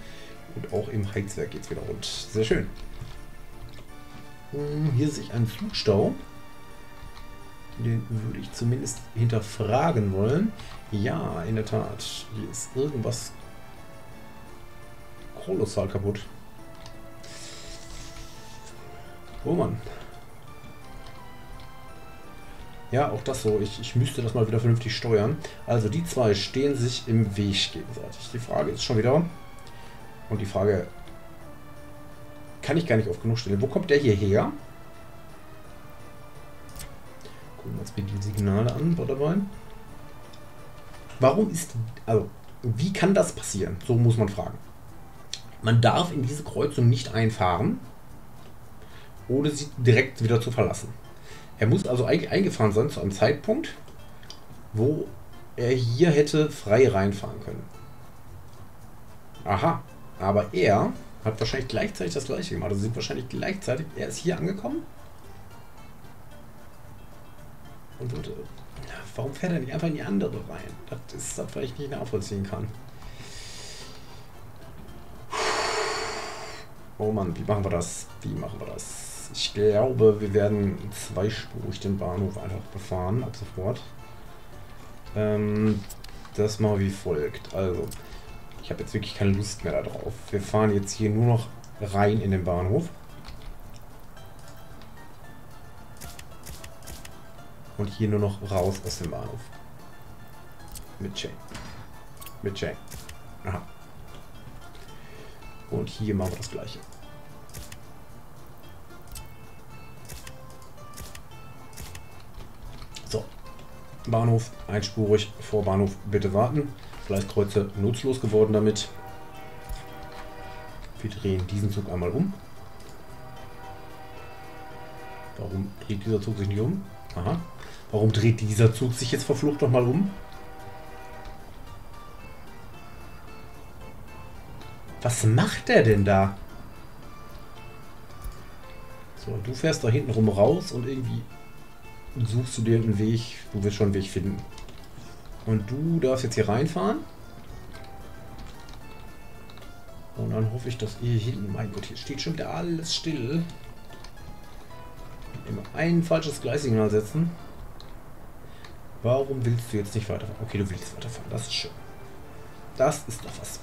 Und auch im Heizwerk geht es wieder rund. Sehr schön. Hm, hier sehe ich einen Flutstau. Den würde ich zumindest hinterfragen wollen. Ja, in der Tat. Hier ist irgendwas kolossal kaputt. Oh Mann. Ja, auch das so. Ich, ich müsste das mal wieder vernünftig steuern. Also die zwei stehen sich im Weg gegenseitig. Die Frage ist schon wieder... Und die Frage kann ich gar nicht oft genug stellen. Wo kommt der hierher? Gucken uns mal die Signale an dabei. Warum ist... Also, wie kann das passieren? So muss man fragen. Man darf in diese Kreuzung nicht einfahren, ohne sie direkt wieder zu verlassen. Er muss also eigentlich eingefahren sein zu einem Zeitpunkt, wo er hier hätte frei reinfahren können. Aha, aber er hat wahrscheinlich gleichzeitig das gleiche gemacht. Also sind wahrscheinlich gleichzeitig, er ist hier angekommen. Und würde, warum fährt er nicht einfach in die andere rein? Das ist das, was ich nicht nachvollziehen kann. Oh Mann, wie machen wir das? Wie machen wir das? Ich glaube, wir werden zweispurig den Bahnhof einfach befahren, ab sofort. Ähm, das mal wie folgt. Also, ich habe jetzt wirklich keine Lust mehr darauf. Wir fahren jetzt hier nur noch rein in den Bahnhof. Und hier nur noch raus aus dem Bahnhof. Mit Chain. Mit Chain. Aha. Und hier machen wir das gleiche. So. Bahnhof einspurig, vor Bahnhof bitte warten. Gleiskreuze nutzlos geworden damit. Wir drehen diesen Zug einmal um. Warum dreht dieser Zug sich nicht um? Aha. Warum dreht dieser Zug sich jetzt verflucht nochmal um? Was macht der denn da? So, du fährst da hinten rum raus und irgendwie suchst du dir einen Weg. Du wirst schon einen Weg finden. Und du darfst jetzt hier reinfahren. Und dann hoffe ich, dass ihr hinten... Mein Gott, hier steht schon wieder alles still. Immer ein falsches Gleissignal setzen. Warum willst du jetzt nicht weiterfahren? Okay, du willst weiterfahren. Das ist schön. Das ist doch was.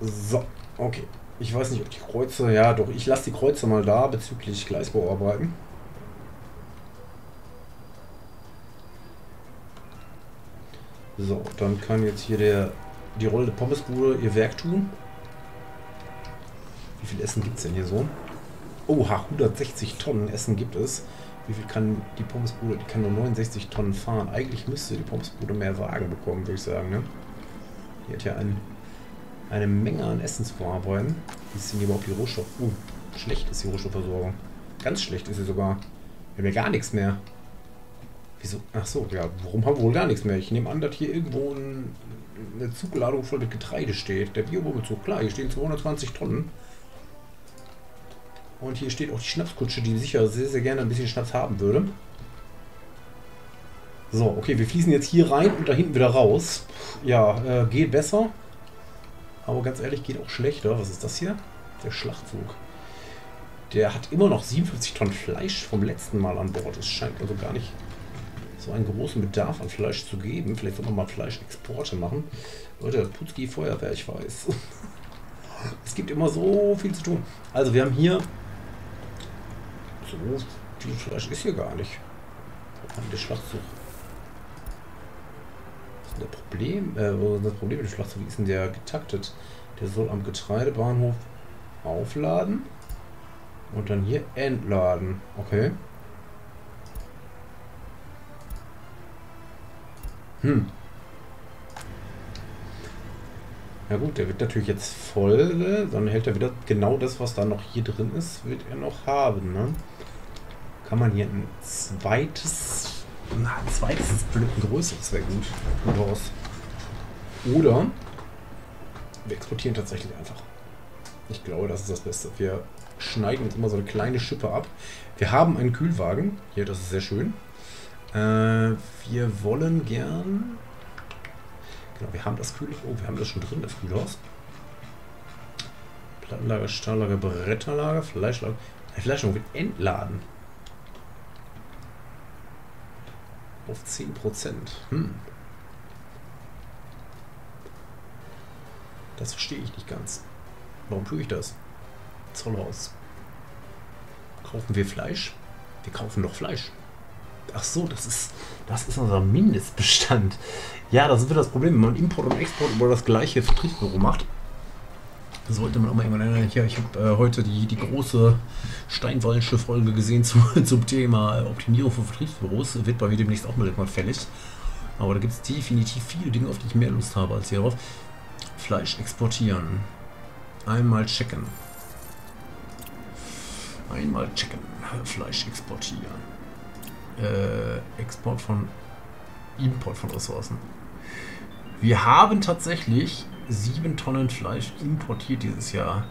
So, okay. Ich weiß nicht, ob die Kreuze... Ja, doch, ich lasse die Kreuze mal da bezüglich Gleisbauarbeiten. So, dann kann jetzt hier der die Rolle der Pommesbude ihr Werk tun. Wie viel Essen gibt es denn hier so? Oha, 160 Tonnen Essen gibt es. Wie viel kann die Pommesbude? Die kann nur 69 Tonnen fahren. Eigentlich müsste die Pommesbude mehr Wagen bekommen, würde ich sagen. Ne? Die hat ja ein, eine Menge an Essen zu verarbeiten. Wie ist denn hier überhaupt die Rohstoff? Uh, schlecht ist die Rohstoffversorgung. Ganz schlecht ist sie sogar. Wir haben ja gar nichts mehr. Wieso? Ach so, ja, warum haben wir wohl gar nichts mehr? Ich nehme an, dass hier irgendwo ein, eine Zugladung voll mit Getreide steht. Der Biobummelzug, klar, hier stehen 220 Tonnen. Und hier steht auch die Schnapskutsche, die sicher sehr, sehr gerne ein bisschen Schnaps haben würde. So, okay, wir fließen jetzt hier rein und da hinten wieder raus. Ja, äh, geht besser. Aber ganz ehrlich, geht auch schlechter. Was ist das hier? Der Schlachtzug. Der hat immer noch 57 Tonnen Fleisch vom letzten Mal an Bord. Es scheint also gar nicht so einen großen Bedarf an Fleisch zu geben. Vielleicht soll man mal Fleischexporte machen. Leute, Putzki Feuerwehr, ich weiß. es gibt immer so viel zu tun. Also wir haben hier... So viel Fleisch ist hier gar nicht. Der Schlachtzug. Was ist der Problem? Äh, das Problem mit dem Schlachtzug? Wie ist denn der getaktet? Der soll am Getreidebahnhof aufladen und dann hier entladen. Okay. Hm. Ja gut, der wird natürlich jetzt voll, ne? dann hält er wieder genau das, was da noch hier drin ist, wird er noch haben. Ne? Kann man hier ein zweites, na, ein zweites ein größeres wäre gut, gut aus. Oder wir exportieren tatsächlich einfach. Ich glaube, das ist das Beste. Wir schneiden uns immer so eine kleine Schippe ab. Wir haben einen Kühlwagen. Hier, das ist sehr schön. Äh, wir wollen gern... Genau, wir haben das Kühlhaus. Oh, wir haben das schon drin, das Kühlhaus. Plattenlager, Stahllager, Bretterlager, Fleischlager. Fleischlager wird entladen. Auf 10%. Hm. Das verstehe ich nicht ganz. Warum tue ich das? Zollhaus. Kaufen wir Fleisch? Wir kaufen doch Fleisch. Ach so, das ist, das ist unser Mindestbestand. Ja, das ist wieder das Problem, wenn man Import und Export über das gleiche Vertriebsbüro macht. Sollte man auch mal irgendwann erinnern. Ja, ich habe äh, heute die, die große Steinwallische Folge gesehen zu, zum Thema Optimierung von Vertriebsbüros. Wird bei mir demnächst auch mal irgendwann fällig. Aber da gibt es definitiv viele Dinge, auf die ich mehr Lust habe als hierauf. Fleisch exportieren. Einmal checken. Einmal checken. Fleisch exportieren. Äh, Export von Import von Ressourcen. Wir haben tatsächlich 7 Tonnen Fleisch importiert dieses Jahr.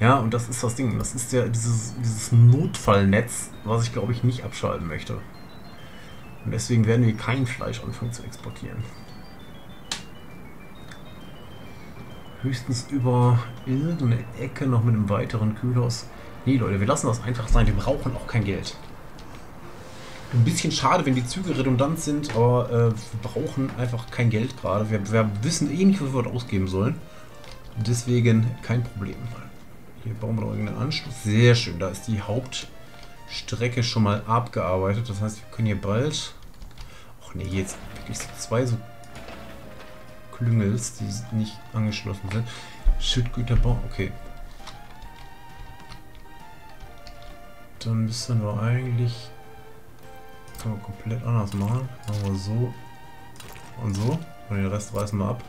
Ja, und das ist das Ding. Das ist ja dieses, dieses Notfallnetz, was ich glaube ich nicht abschalten möchte. Und deswegen werden wir kein Fleisch anfangen zu exportieren. Höchstens über irgendeine Ecke noch mit einem weiteren Kühlhaus. Nee, Leute, wir lassen das einfach sein. Wir brauchen auch kein Geld. Ein bisschen schade, wenn die Züge redundant sind, aber äh, wir brauchen einfach kein Geld gerade. Wir, wir, wissen eh nicht, was wir ausgeben sollen. Deswegen kein Problem. Hier bauen wir noch irgendeinen Anschluss. Sehr schön, da ist die Hauptstrecke schon mal abgearbeitet. Das heißt, wir können hier bald... Ach nee, jetzt wirklich so zwei so Klüngels, die nicht angeschlossen sind. Schüttgüterbau, okay. Dann müssen wir eigentlich können wir komplett anders machen. Machen wir so und so. Und den Rest reißen wir ab.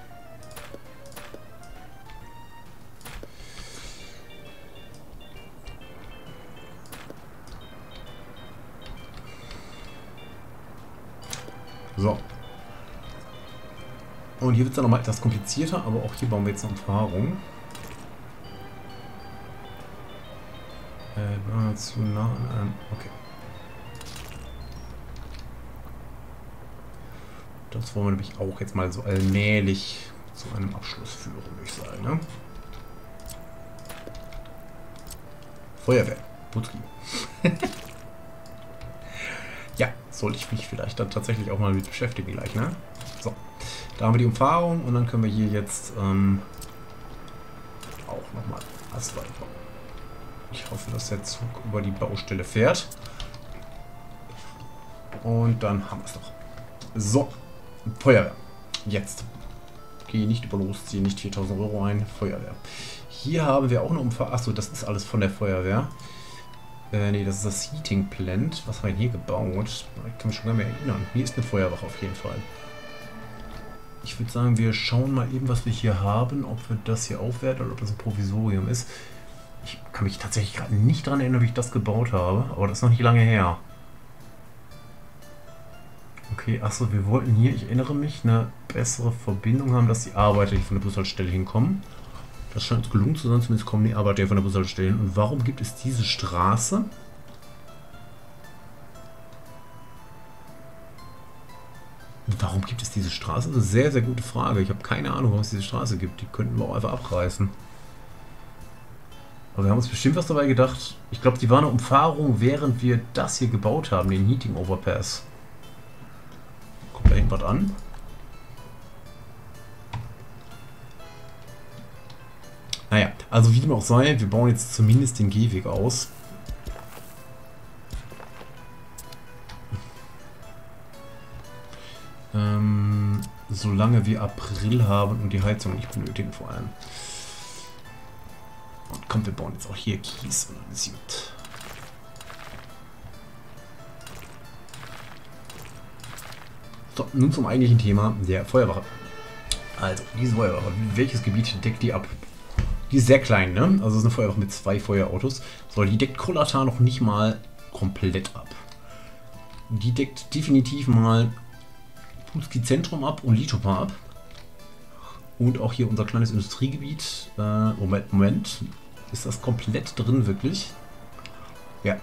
So. Und hier wird es dann nochmal etwas komplizierter, aber auch hier bauen wir jetzt noch Erfahrung. Äh, zu nah an einem. Okay. Das wollen wir nämlich auch jetzt mal so allmählich zu einem Abschluss führen, würde ich sagen. Ne? Feuerwehr. Putri. ja, sollte ich mich vielleicht dann tatsächlich auch mal mit beschäftigen gleich, ne? So, da haben wir die Umfahrung und dann können wir hier jetzt ähm, auch nochmal Asphalt bauen. Ich hoffe, dass der Zug über die Baustelle fährt. Und dann haben wir es doch. So, Feuerwehr. Jetzt. Gehe nicht über los, ziehe nicht 4000 Euro ein. Feuerwehr. Hier haben wir auch eine Umfahrung. Achso, das ist alles von der Feuerwehr. Äh, nee, das ist das Heating Plant. Was haben wir hier gebaut? Ich kann mich schon gar nicht mehr erinnern. Hier ist eine Feuerwache auf jeden Fall. Ich würde sagen, wir schauen mal eben, was wir hier haben. Ob wir das hier aufwerten oder ob das ein Provisorium ist. Ich kann mich tatsächlich gerade nicht daran erinnern, wie ich das gebaut habe. Aber das ist noch nicht lange her. Okay, achso, wir wollten hier, ich erinnere mich, eine bessere Verbindung haben, dass die Arbeiter hier von der Bushaltestelle hinkommen. Das scheint gelungen zu sein, zumindest kommen die Arbeiter von der Bushaltestelle hin. Und warum gibt es diese Straße? Warum gibt es diese Straße? Das ist eine sehr, sehr gute Frage. Ich habe keine Ahnung, warum es diese Straße gibt. Die könnten wir auch einfach abreißen. Aber wir haben uns bestimmt was dabei gedacht. Ich glaube, die war eine Umfahrung, während wir das hier gebaut haben, den Heating Overpass irgendwas an? Naja, also wie dem auch sei, wir bauen jetzt zumindest den Gehweg aus. Ähm, solange wir April haben und die Heizung nicht benötigen vor allem. Und komm, wir bauen jetzt auch hier Kies und alles gut. So, nun zum eigentlichen Thema der Feuerwache. Also, diese Feuerwache, welches Gebiet deckt die ab? Die ist sehr klein, ne? Also es ist eine Feuerwache mit zwei Feuerautos. So, die deckt Kollata noch nicht mal komplett ab. Die deckt definitiv mal Putski Zentrum ab und Litopa ab. Und auch hier unser kleines Industriegebiet. Äh, Moment, Moment. Ist das komplett drin, wirklich? Ja,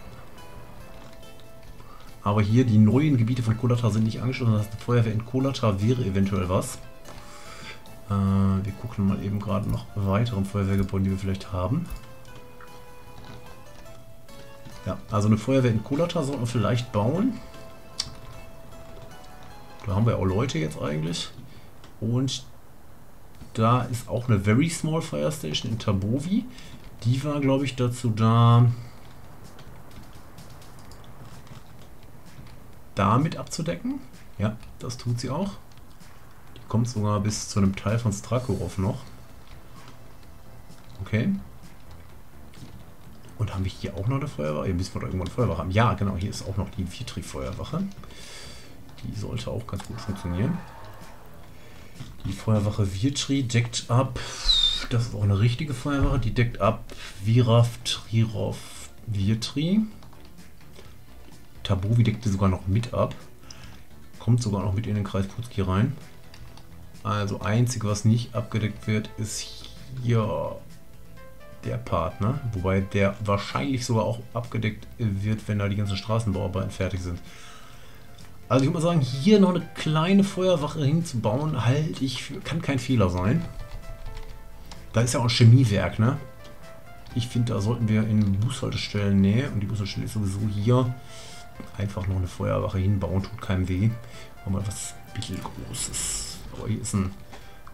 aber hier die neuen Gebiete von Kolata sind nicht angeschlossen. Das heißt, eine Feuerwehr in Kolata wäre eventuell was. Äh, wir gucken mal eben gerade noch weiteren Feuerwehrgebäuden, die wir vielleicht haben. Ja, also eine Feuerwehr in Kolata sollten wir vielleicht bauen. Da haben wir auch Leute jetzt eigentlich. Und da ist auch eine Very Small Fire Station in Tabovi. Die war, glaube ich, dazu da, damit abzudecken. Ja, das tut sie auch. Die kommt sogar bis zu einem Teil von Strakorov noch. Okay. Und haben wir hier auch noch eine Feuerwache? Hier müssen wir doch irgendwo eine Feuerwache haben. Ja, genau, hier ist auch noch die Vietri-Feuerwache. Die sollte auch ganz gut funktionieren. Die Feuerwache Vietri deckt ab. Das ist auch eine richtige Feuerwache. Die deckt ab Virav, Trirov, Vietri. Tabovi deckte sogar noch mit ab. Kommt sogar noch mit in den Kreis Putski rein. Also einzig, was nicht abgedeckt wird, ist hier der Partner. Wobei der wahrscheinlich sogar auch abgedeckt wird, wenn da die ganzen Straßenbauarbeiten fertig sind. Also ich würde mal sagen, hier noch eine kleine Feuerwache hinzubauen, halte ich kann kein Fehler sein. Da ist ja auch ein Chemiewerk, ne? Ich finde, da sollten wir in Bushaltestellen Nähe, und die Bushaltestelle ist sowieso hier, einfach noch eine Feuerwache hinbauen, tut keinem weh. Machen wir was ein bisschen Großes. Aber hier ist ein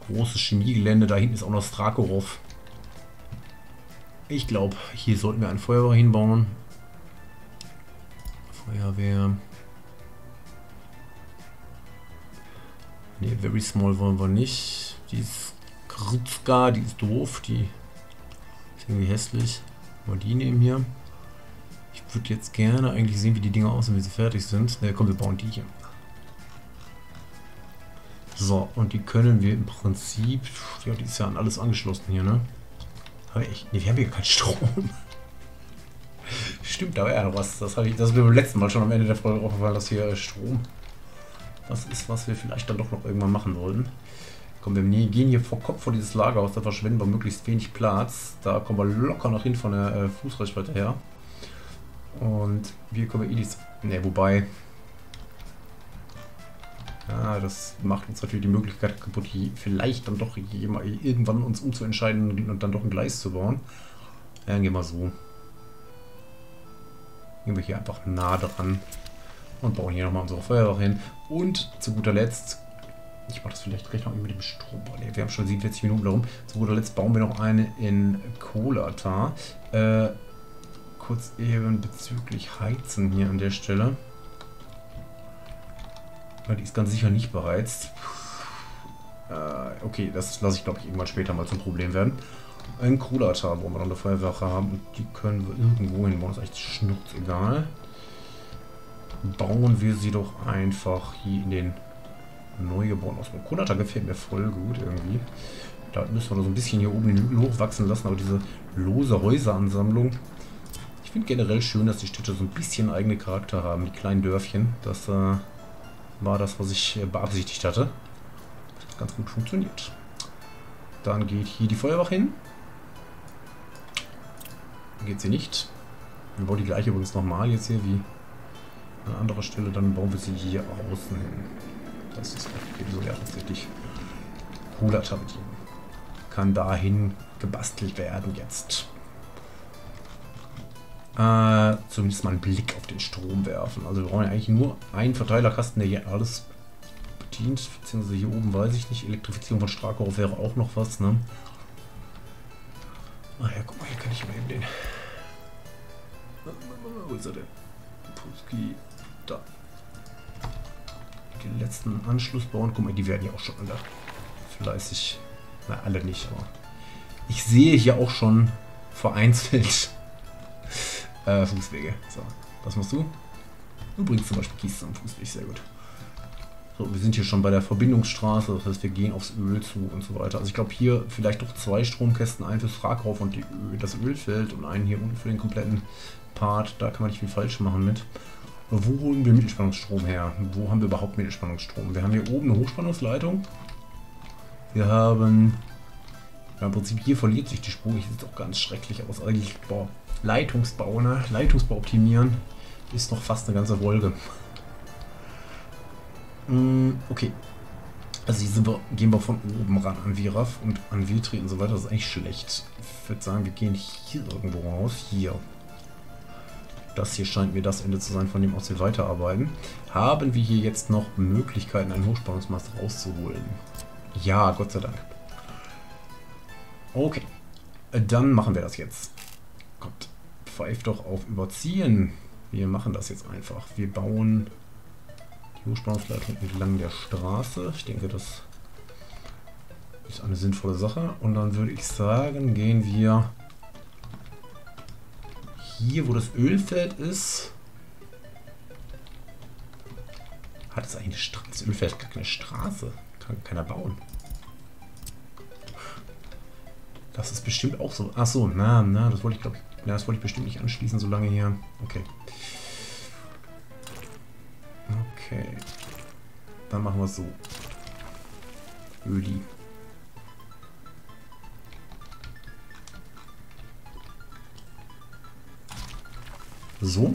großes Chemiegelände, da hinten ist auch noch Strakorov. Ich glaube, hier sollten wir eine Feuerwehr hinbauen. Feuerwehr. Ne, Very Small wollen wir nicht. Die ist Krutzka, die ist doof, die ist irgendwie hässlich. Mal die nehmen hier. Ich würde jetzt gerne eigentlich sehen, wie die Dinger aussehen, wie sie fertig sind. Ne, komm, wir bauen die hier. So, und die können wir im Prinzip... Ja, die ist ja an alles angeschlossen hier, ne? Aber ich, nee, wir haben hier keinen Strom. Stimmt, da war ja noch was. Das habe ich, das ist beim letzten Mal schon am Ende der Folge aufgefallen, dass hier Strom was ist, was wir vielleicht dann doch noch irgendwann machen wollten. Komm, wir gehen hier vor Kopf vor dieses Lagerhaus, da verschwenden wir möglichst wenig Platz. Da kommen wir locker noch hin von der äh, Fußreichweite her. Und wir kommen eh nichts. Ne, wobei. Ja, das macht uns natürlich die Möglichkeit kaputt, vielleicht dann doch irgendwann uns umzuentscheiden und dann doch ein Gleis zu bauen. Ja, dann gehen wir so. Gehen wir hier einfach nah dran und bauen hier nochmal unsere Feuerwache hin. Und zu guter Letzt, ich mache das vielleicht gleich noch mit dem Strom. Nee, wir haben schon 47 Minuten darum. Zu guter Letzt bauen wir noch eine in Kolata. Äh, kurz eben bezüglich Heizen hier an der Stelle. Die ist ganz sicher nicht beheizt. Äh, okay, das lasse ich glaube ich irgendwann später mal zum Problem werden. Ein Kolata, wo wir noch eine Feuerwache haben. Und die können wir irgendwo hinbauen. Das ist echt schnurzegal bauen wir sie doch einfach hier in den neu gebauten aus. Konata gefällt mir voll gut irgendwie. Da müssen wir so ein bisschen hier oben den Hügel hochwachsen lassen, aber diese lose Häuseransammlung. Ich finde generell schön, dass die Städte so ein bisschen eigene Charakter haben, die kleinen Dörfchen. Das äh, war das, was ich äh, beabsichtigt hatte. Das hat ganz gut funktioniert. Dann geht hier die Feuerwache hin. Geht sie nicht. Wir bauen die gleiche übrigens nochmal jetzt hier wie an anderer Stelle, dann bauen wir sie hier außen hin. Das ist ebenso ja tatsächlich cooler Tabellin. Kann dahin gebastelt werden jetzt. Äh, zumindest mal einen Blick auf den Strom werfen. Also wir brauchen ja eigentlich nur einen Verteilerkasten, der hier alles bedient. Beziehungsweise hier oben weiß ich nicht. Elektrifizierung von Strakow wäre auch noch was, ne? Ach ja, guck mal, hier kann ich mal eben den... Wo ist er denn? Puski da. Den letzten Anschluss bauen. Guck mal, die werden ja auch schon alle fleißig. Na, alle nicht, aber ich sehe hier auch schon vereinzelt äh, Fußwege. So, was machst du? Du bringst zum Beispiel Kies zum Fußweg, sehr gut. So, wir sind hier schon bei der Verbindungsstraße, das heißt, wir gehen aufs Öl zu und so weiter. Also ich glaube hier vielleicht doch zwei Stromkästen, einen fürs Fragrauf und die, das Ölfeld und einen hier unten für den kompletten Part. Da kann man nicht viel falsch machen mit. Wo holen wir Mittelspannungsstrom her? Wo haben wir überhaupt Mittelspannungsstrom? Wir haben hier oben eine Hochspannungsleitung. Wir haben... Ja, Im Prinzip hier verliert sich die Spur. Hier sieht doch ganz schrecklich aus. Eigentlich, boah, Leitungsbau, ne? Leitungsbau optimieren ist noch fast eine ganze Wolke. Mm, okay. Also wir, gehen wir von oben ran an Viraf und an Vitri und so weiter. Das ist eigentlich schlecht. Ich würde sagen, wir gehen hier irgendwo raus. Hier. Das hier scheint mir das Ende zu sein, von dem aus wir weiterarbeiten. Haben wir hier jetzt noch Möglichkeiten, einen Hochspannungsmast rauszuholen? Ja, Gott sei Dank. Okay, dann machen wir das jetzt. Kommt, pfeift doch auf Überziehen. Wir machen das jetzt einfach. Wir bauen Die Hochspannungsleitung entlang der Straße. Ich denke, das ist eine sinnvolle Sache. Und dann würde ich sagen, gehen wir hier, wo das Ölfeld ist. Hat es eigentlich eine Straße? Das Ölfeld hat keine Straße. Kann keiner bauen. Das ist bestimmt auch so. Ach so, na, na, das wollte ich glaube ich, ja, das wollte ich bestimmt nicht anschließen, solange hier. Okay. Okay. Dann machen wir es so. Öli. So.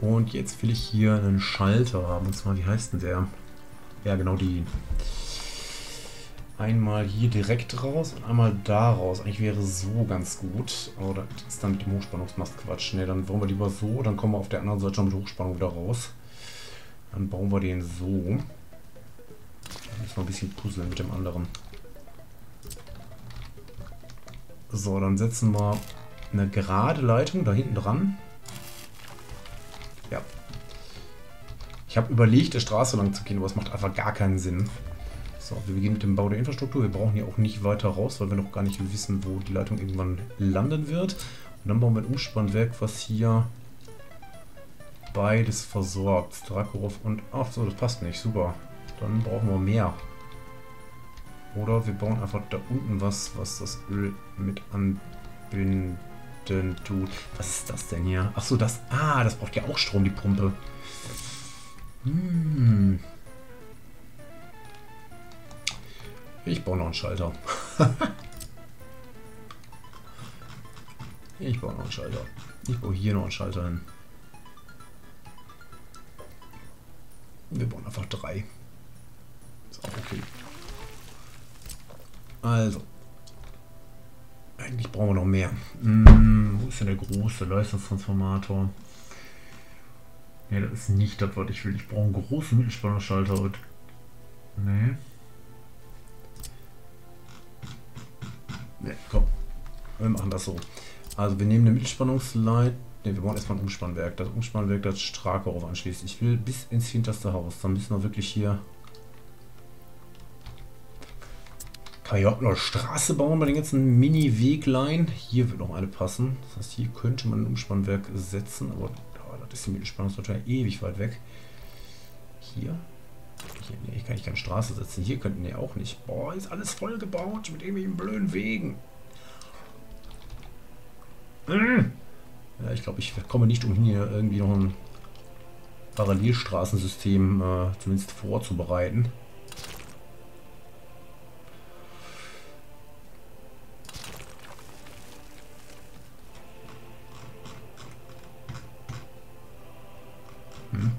Und jetzt will ich hier einen Schalter haben. Und zwar, wie heißt denn der? Ja, genau die. Einmal hier direkt raus und einmal da raus. Eigentlich wäre so ganz gut. Aber das ist dann mit dem Hochspannungsmast Quatsch. Ne, dann wollen wir lieber so. Dann kommen wir auf der anderen Seite schon mit Hochspannung wieder raus. Dann bauen wir den so. Dann müssen wir ein bisschen puzzeln mit dem anderen. So, dann setzen wir eine gerade Leitung da hinten dran. Ja. Ich habe überlegt, der Straße lang zu gehen, aber es macht einfach gar keinen Sinn. So, wir beginnen mit dem Bau der Infrastruktur. Wir brauchen hier auch nicht weiter raus, weil wir noch gar nicht wissen, wo die Leitung irgendwann landen wird. Und dann bauen wir ein Umspannwerk, was hier beides versorgt. Drakorov und... Ach so, das passt nicht. Super. Dann brauchen wir mehr. Oder wir bauen einfach da unten was, was das Öl mit anbinden tut. Was ist das denn hier? Ach so, das... Ah, das braucht ja auch Strom, die Pumpe. Hm. Ich baue noch einen Schalter. ich baue noch einen Schalter. Ich baue hier noch einen Schalter hin. Wir bauen einfach drei. Ist auch okay. Also. Eigentlich brauchen wir noch mehr. Hm, wo ist denn der große Leistungstransformator? Ne, das ist nicht das, was ich will. Ich brauche einen großen Mittelspannungsschalter. Nee. Ne, komm. Wir machen das so. Also wir nehmen eine Mittelspannungsleitung. Ne, wir bauen erstmal ein Umspannwerk. Das Umspannwerk, das Strakow anschließt. Ich will bis ins hinterste Haus. Dann müssen wir wirklich hier... Kann ich auch noch Straße bauen bei den ganzen Mini-Weglein? Hier wird noch eine passen. Das heißt, hier könnte man ein Umspannwerk setzen, aber oh, das ist die Mittelspannungsleitung ewig weit weg. Hier? Nee, ich kann ich keine Straße setzen. Hier könnten die auch nicht. Boah, ist alles voll gebaut mit irgendwelchen blöden Wegen. Mmh. Ja, ich glaube, ich komme nicht um hier irgendwie noch ein Parallelstraßensystem äh, zumindest vorzubereiten. Hm.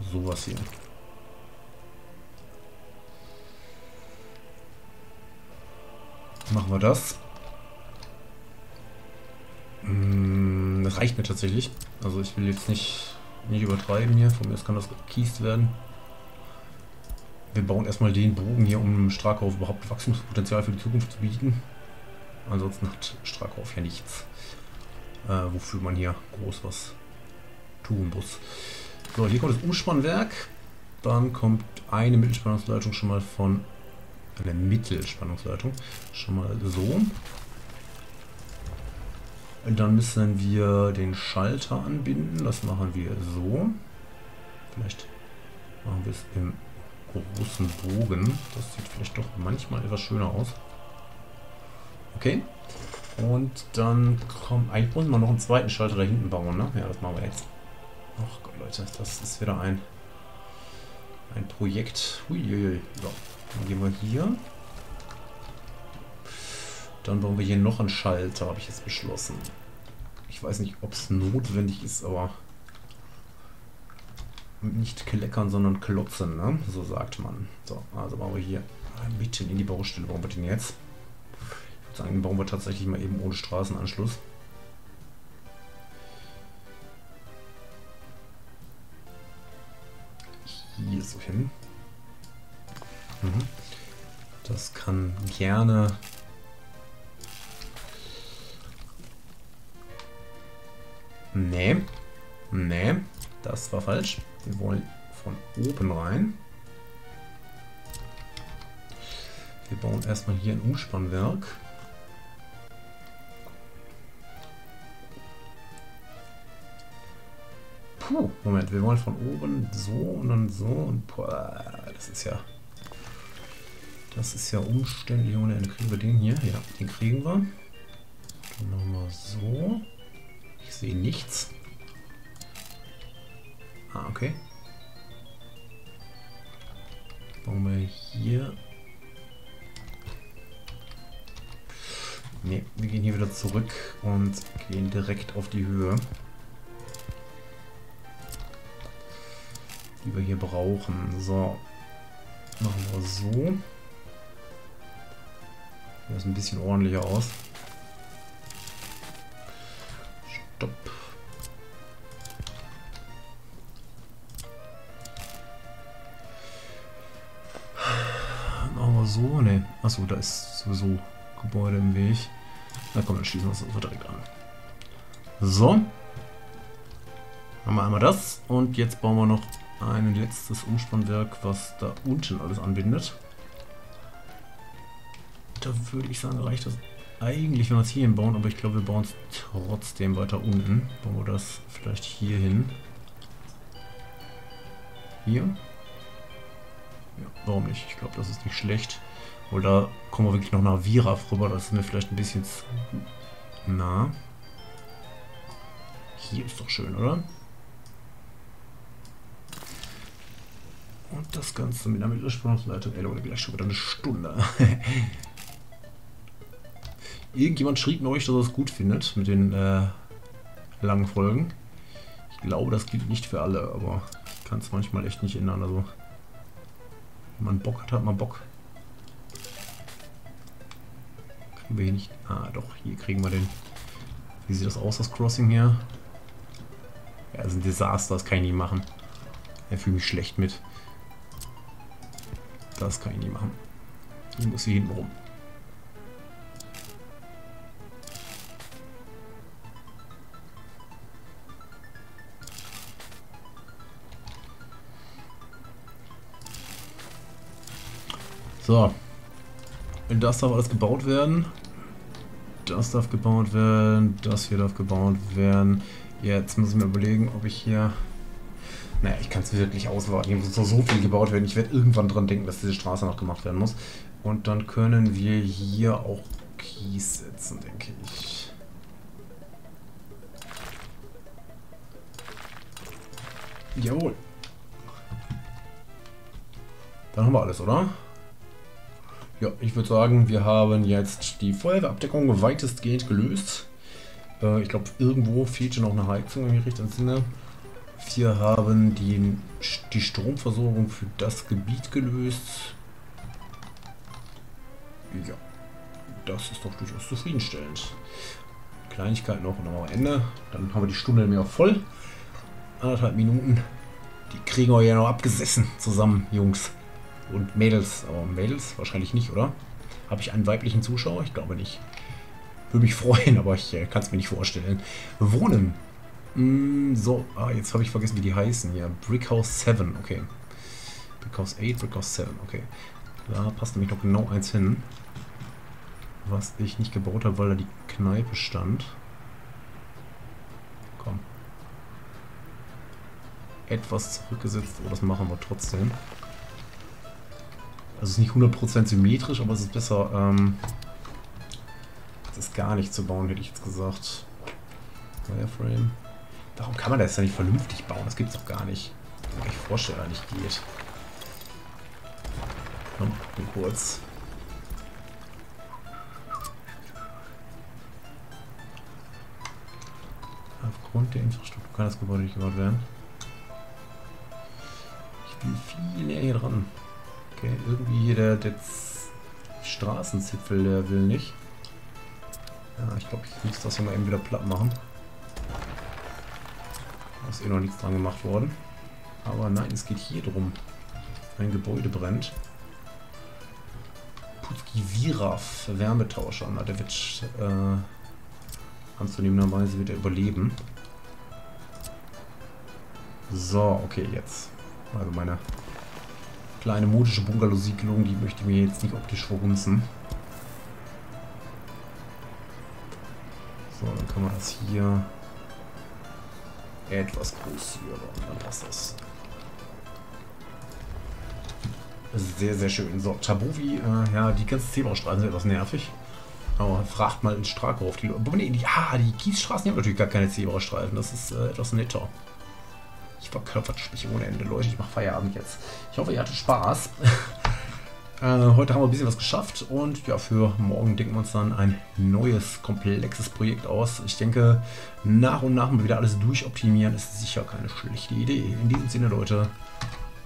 Sowas hier. Machen wir das. Das reicht mir tatsächlich. Also ich will jetzt nicht, nicht übertreiben hier. Von mir aus kann das gekiest werden. Wir bauen erstmal den Bogen hier, um Strakauf überhaupt Wachstumspotenzial für die Zukunft zu bieten. Ansonsten hat Strakauf ja nichts, äh, wofür man hier groß was tun muss. So, hier kommt das Umspannwerk. Dann kommt eine Mittelspannungsleitung schon mal von eine Mittelspannungsleitung schon mal so. Dann müssen wir den Schalter anbinden. Das machen wir so. Vielleicht machen wir es im großen Bogen. Das sieht vielleicht doch manchmal etwas schöner aus. Okay. Und dann kommt... Eigentlich muss man noch einen zweiten Schalter da hinten bauen, ne? Ja, das machen wir jetzt. Ach Gott, Leute, das ist wieder ein, ein Projekt. Huiuiui. So, dann gehen wir hier. Dann bauen wir hier noch einen Schalter, habe ich jetzt beschlossen. Ich weiß nicht, ob es notwendig ist, aber nicht kleckern, sondern klotzen, ne? so sagt man. So, also bauen wir hier mitten in die Baustelle. Bauen wir den jetzt? Ich würde sagen, bauen wir tatsächlich mal eben ohne Straßenanschluss. Hier so hin. Mhm. Das kann gerne Nee. Nee. Das war falsch. Wir wollen von oben rein. Wir bauen erstmal hier ein Umspannwerk. Puh, Moment, wir wollen von oben so und dann so und boah, das ist ja das ist ja umständlich ohne Ende. Kriegen wir den hier? Ja, den kriegen wir. Dann machen wir so. Ich sehe nichts. Ah, okay. Bauen wir hier. Ne, wir gehen hier wieder zurück und gehen direkt auf die Höhe. Die wir hier brauchen. So. Machen wir so. Das ein bisschen ordentlicher aus. Stopp. Machen wir so. Ne. Achso, da ist sowieso Gebäude im Weg. Na komm, dann schließen wir es also direkt an. So. Haben wir einmal das. Und jetzt bauen wir noch ein letztes Umspannwerk, was da unten alles anbindet. Da würde ich sagen, reicht das eigentlich, wenn wir es hier bauen, aber ich glaube, wir bauen es trotzdem weiter unten. Bauen wir das vielleicht hier hin. Hier. Ja, warum nicht? Ich glaube, das ist nicht schlecht. Da kommen wir wirklich noch nach Vira rüber. Das ist mir vielleicht ein bisschen zu nah. Hier ist doch schön, oder? Und das Ganze mit einer Mittelspannungsleitung. Ey, Leute, gleich schon wieder eine Stunde. Irgendjemand schrieb mir euch, dass er es gut findet mit den äh, langen Folgen. Ich glaube, das gilt nicht für alle, aber ich kann es manchmal echt nicht ändern. Also, wenn man Bock hat, hat man Bock. Kriegen wir hier nicht... Ah, doch, hier kriegen wir den... Wie sieht das aus, das Crossing hier? Ja, das ist ein Desaster, das kann ich nicht machen. Er fühlt mich schlecht mit. Das kann ich nicht machen. Ich muss hier hinten rum. So. Das darf alles gebaut werden. Das darf gebaut werden. Das hier darf gebaut werden. Jetzt muss ich mir überlegen, ob ich hier naja, ich kann es wirklich auswarten. Hier muss noch so viel gebaut werden. Ich werde irgendwann dran denken, dass diese Straße noch gemacht werden muss. Und dann können wir hier auch Kies setzen, denke ich. Jawohl. Dann haben wir alles, oder? Ja, ich würde sagen, wir haben jetzt die Feuerwehrabdeckung weitestgehend gelöst. Äh, ich glaube, irgendwo fehlt schon noch eine Heizung, wenn ich richtig entsinne. Wir haben die, die Stromversorgung für das Gebiet gelöst. Ja, das ist doch durchaus zufriedenstellend. Kleinigkeit noch und dann am Ende. Dann haben wir die Stunde mehr voll. Anderthalb Minuten. Die kriegen wir ja noch abgesessen zusammen, Jungs. Und Mädels. Aber Mädels wahrscheinlich nicht, oder? Habe ich einen weiblichen Zuschauer? Ich glaube nicht. Würde mich freuen, aber ich äh, kann es mir nicht vorstellen. Wohnen. Mm, so, ah, jetzt habe ich vergessen, wie die heißen hier. Brickhouse 7, okay. Brickhouse 8, Brickhouse 7, okay. Da passt nämlich noch genau eins hin. Was ich nicht gebaut habe, weil da die Kneipe stand. Komm. Etwas zurückgesetzt, aber das machen wir trotzdem. Also es ist nicht 100% symmetrisch, aber es ist besser, ähm, das gar nicht zu bauen, hätte ich jetzt gesagt. Wireframe. Warum kann man das ja nicht vernünftig bauen? Das gibt es doch gar nicht. Kann man sich vorstellen, nicht geht. Komm, kurz. Aufgrund der Infrastruktur kann das Gebäude nicht gebaut werden. Ich bin viel näher hier dran. Okay, irgendwie hier der, der Straßenzipfel, der will nicht. Ja, ich glaube, ich muss das hier mal eben wieder platt machen. Ist eh noch nichts dran gemacht worden. Aber nein, es geht hier drum. Ein Gebäude brennt. Putski Viraf, Wärmetauscher. Na, der wird äh, anzunehmenderweise wieder überleben. So, okay, jetzt. Also meine kleine modische Bungalow-Siedlung, die möchte mir jetzt nicht optisch verhunzen. So, dann können wir das hier etwas großzügiger bauen. Dann passt das. Sehr, sehr schön. So, Tabovi, äh, ja, die ganzen Zebrastreifen sind etwas nervig. Aber fragt mal in Strakow die. Nee, die, ah, die Kiesstraßen haben natürlich gar keine Zebrastreifen. Das ist äh, etwas netter. Ich verkörpert mich ohne Ende, Leute. Ich mache Feierabend jetzt. Ich hoffe, ihr hattet Spaß. äh, heute haben wir ein bisschen was geschafft und ja, für morgen denken wir uns dann ein neues, komplexes Projekt aus. Ich denke, nach und nach mal wieder alles durchoptimieren ist sicher keine schlechte Idee. In diesem Sinne, Leute,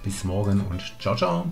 bis morgen und ciao, ciao.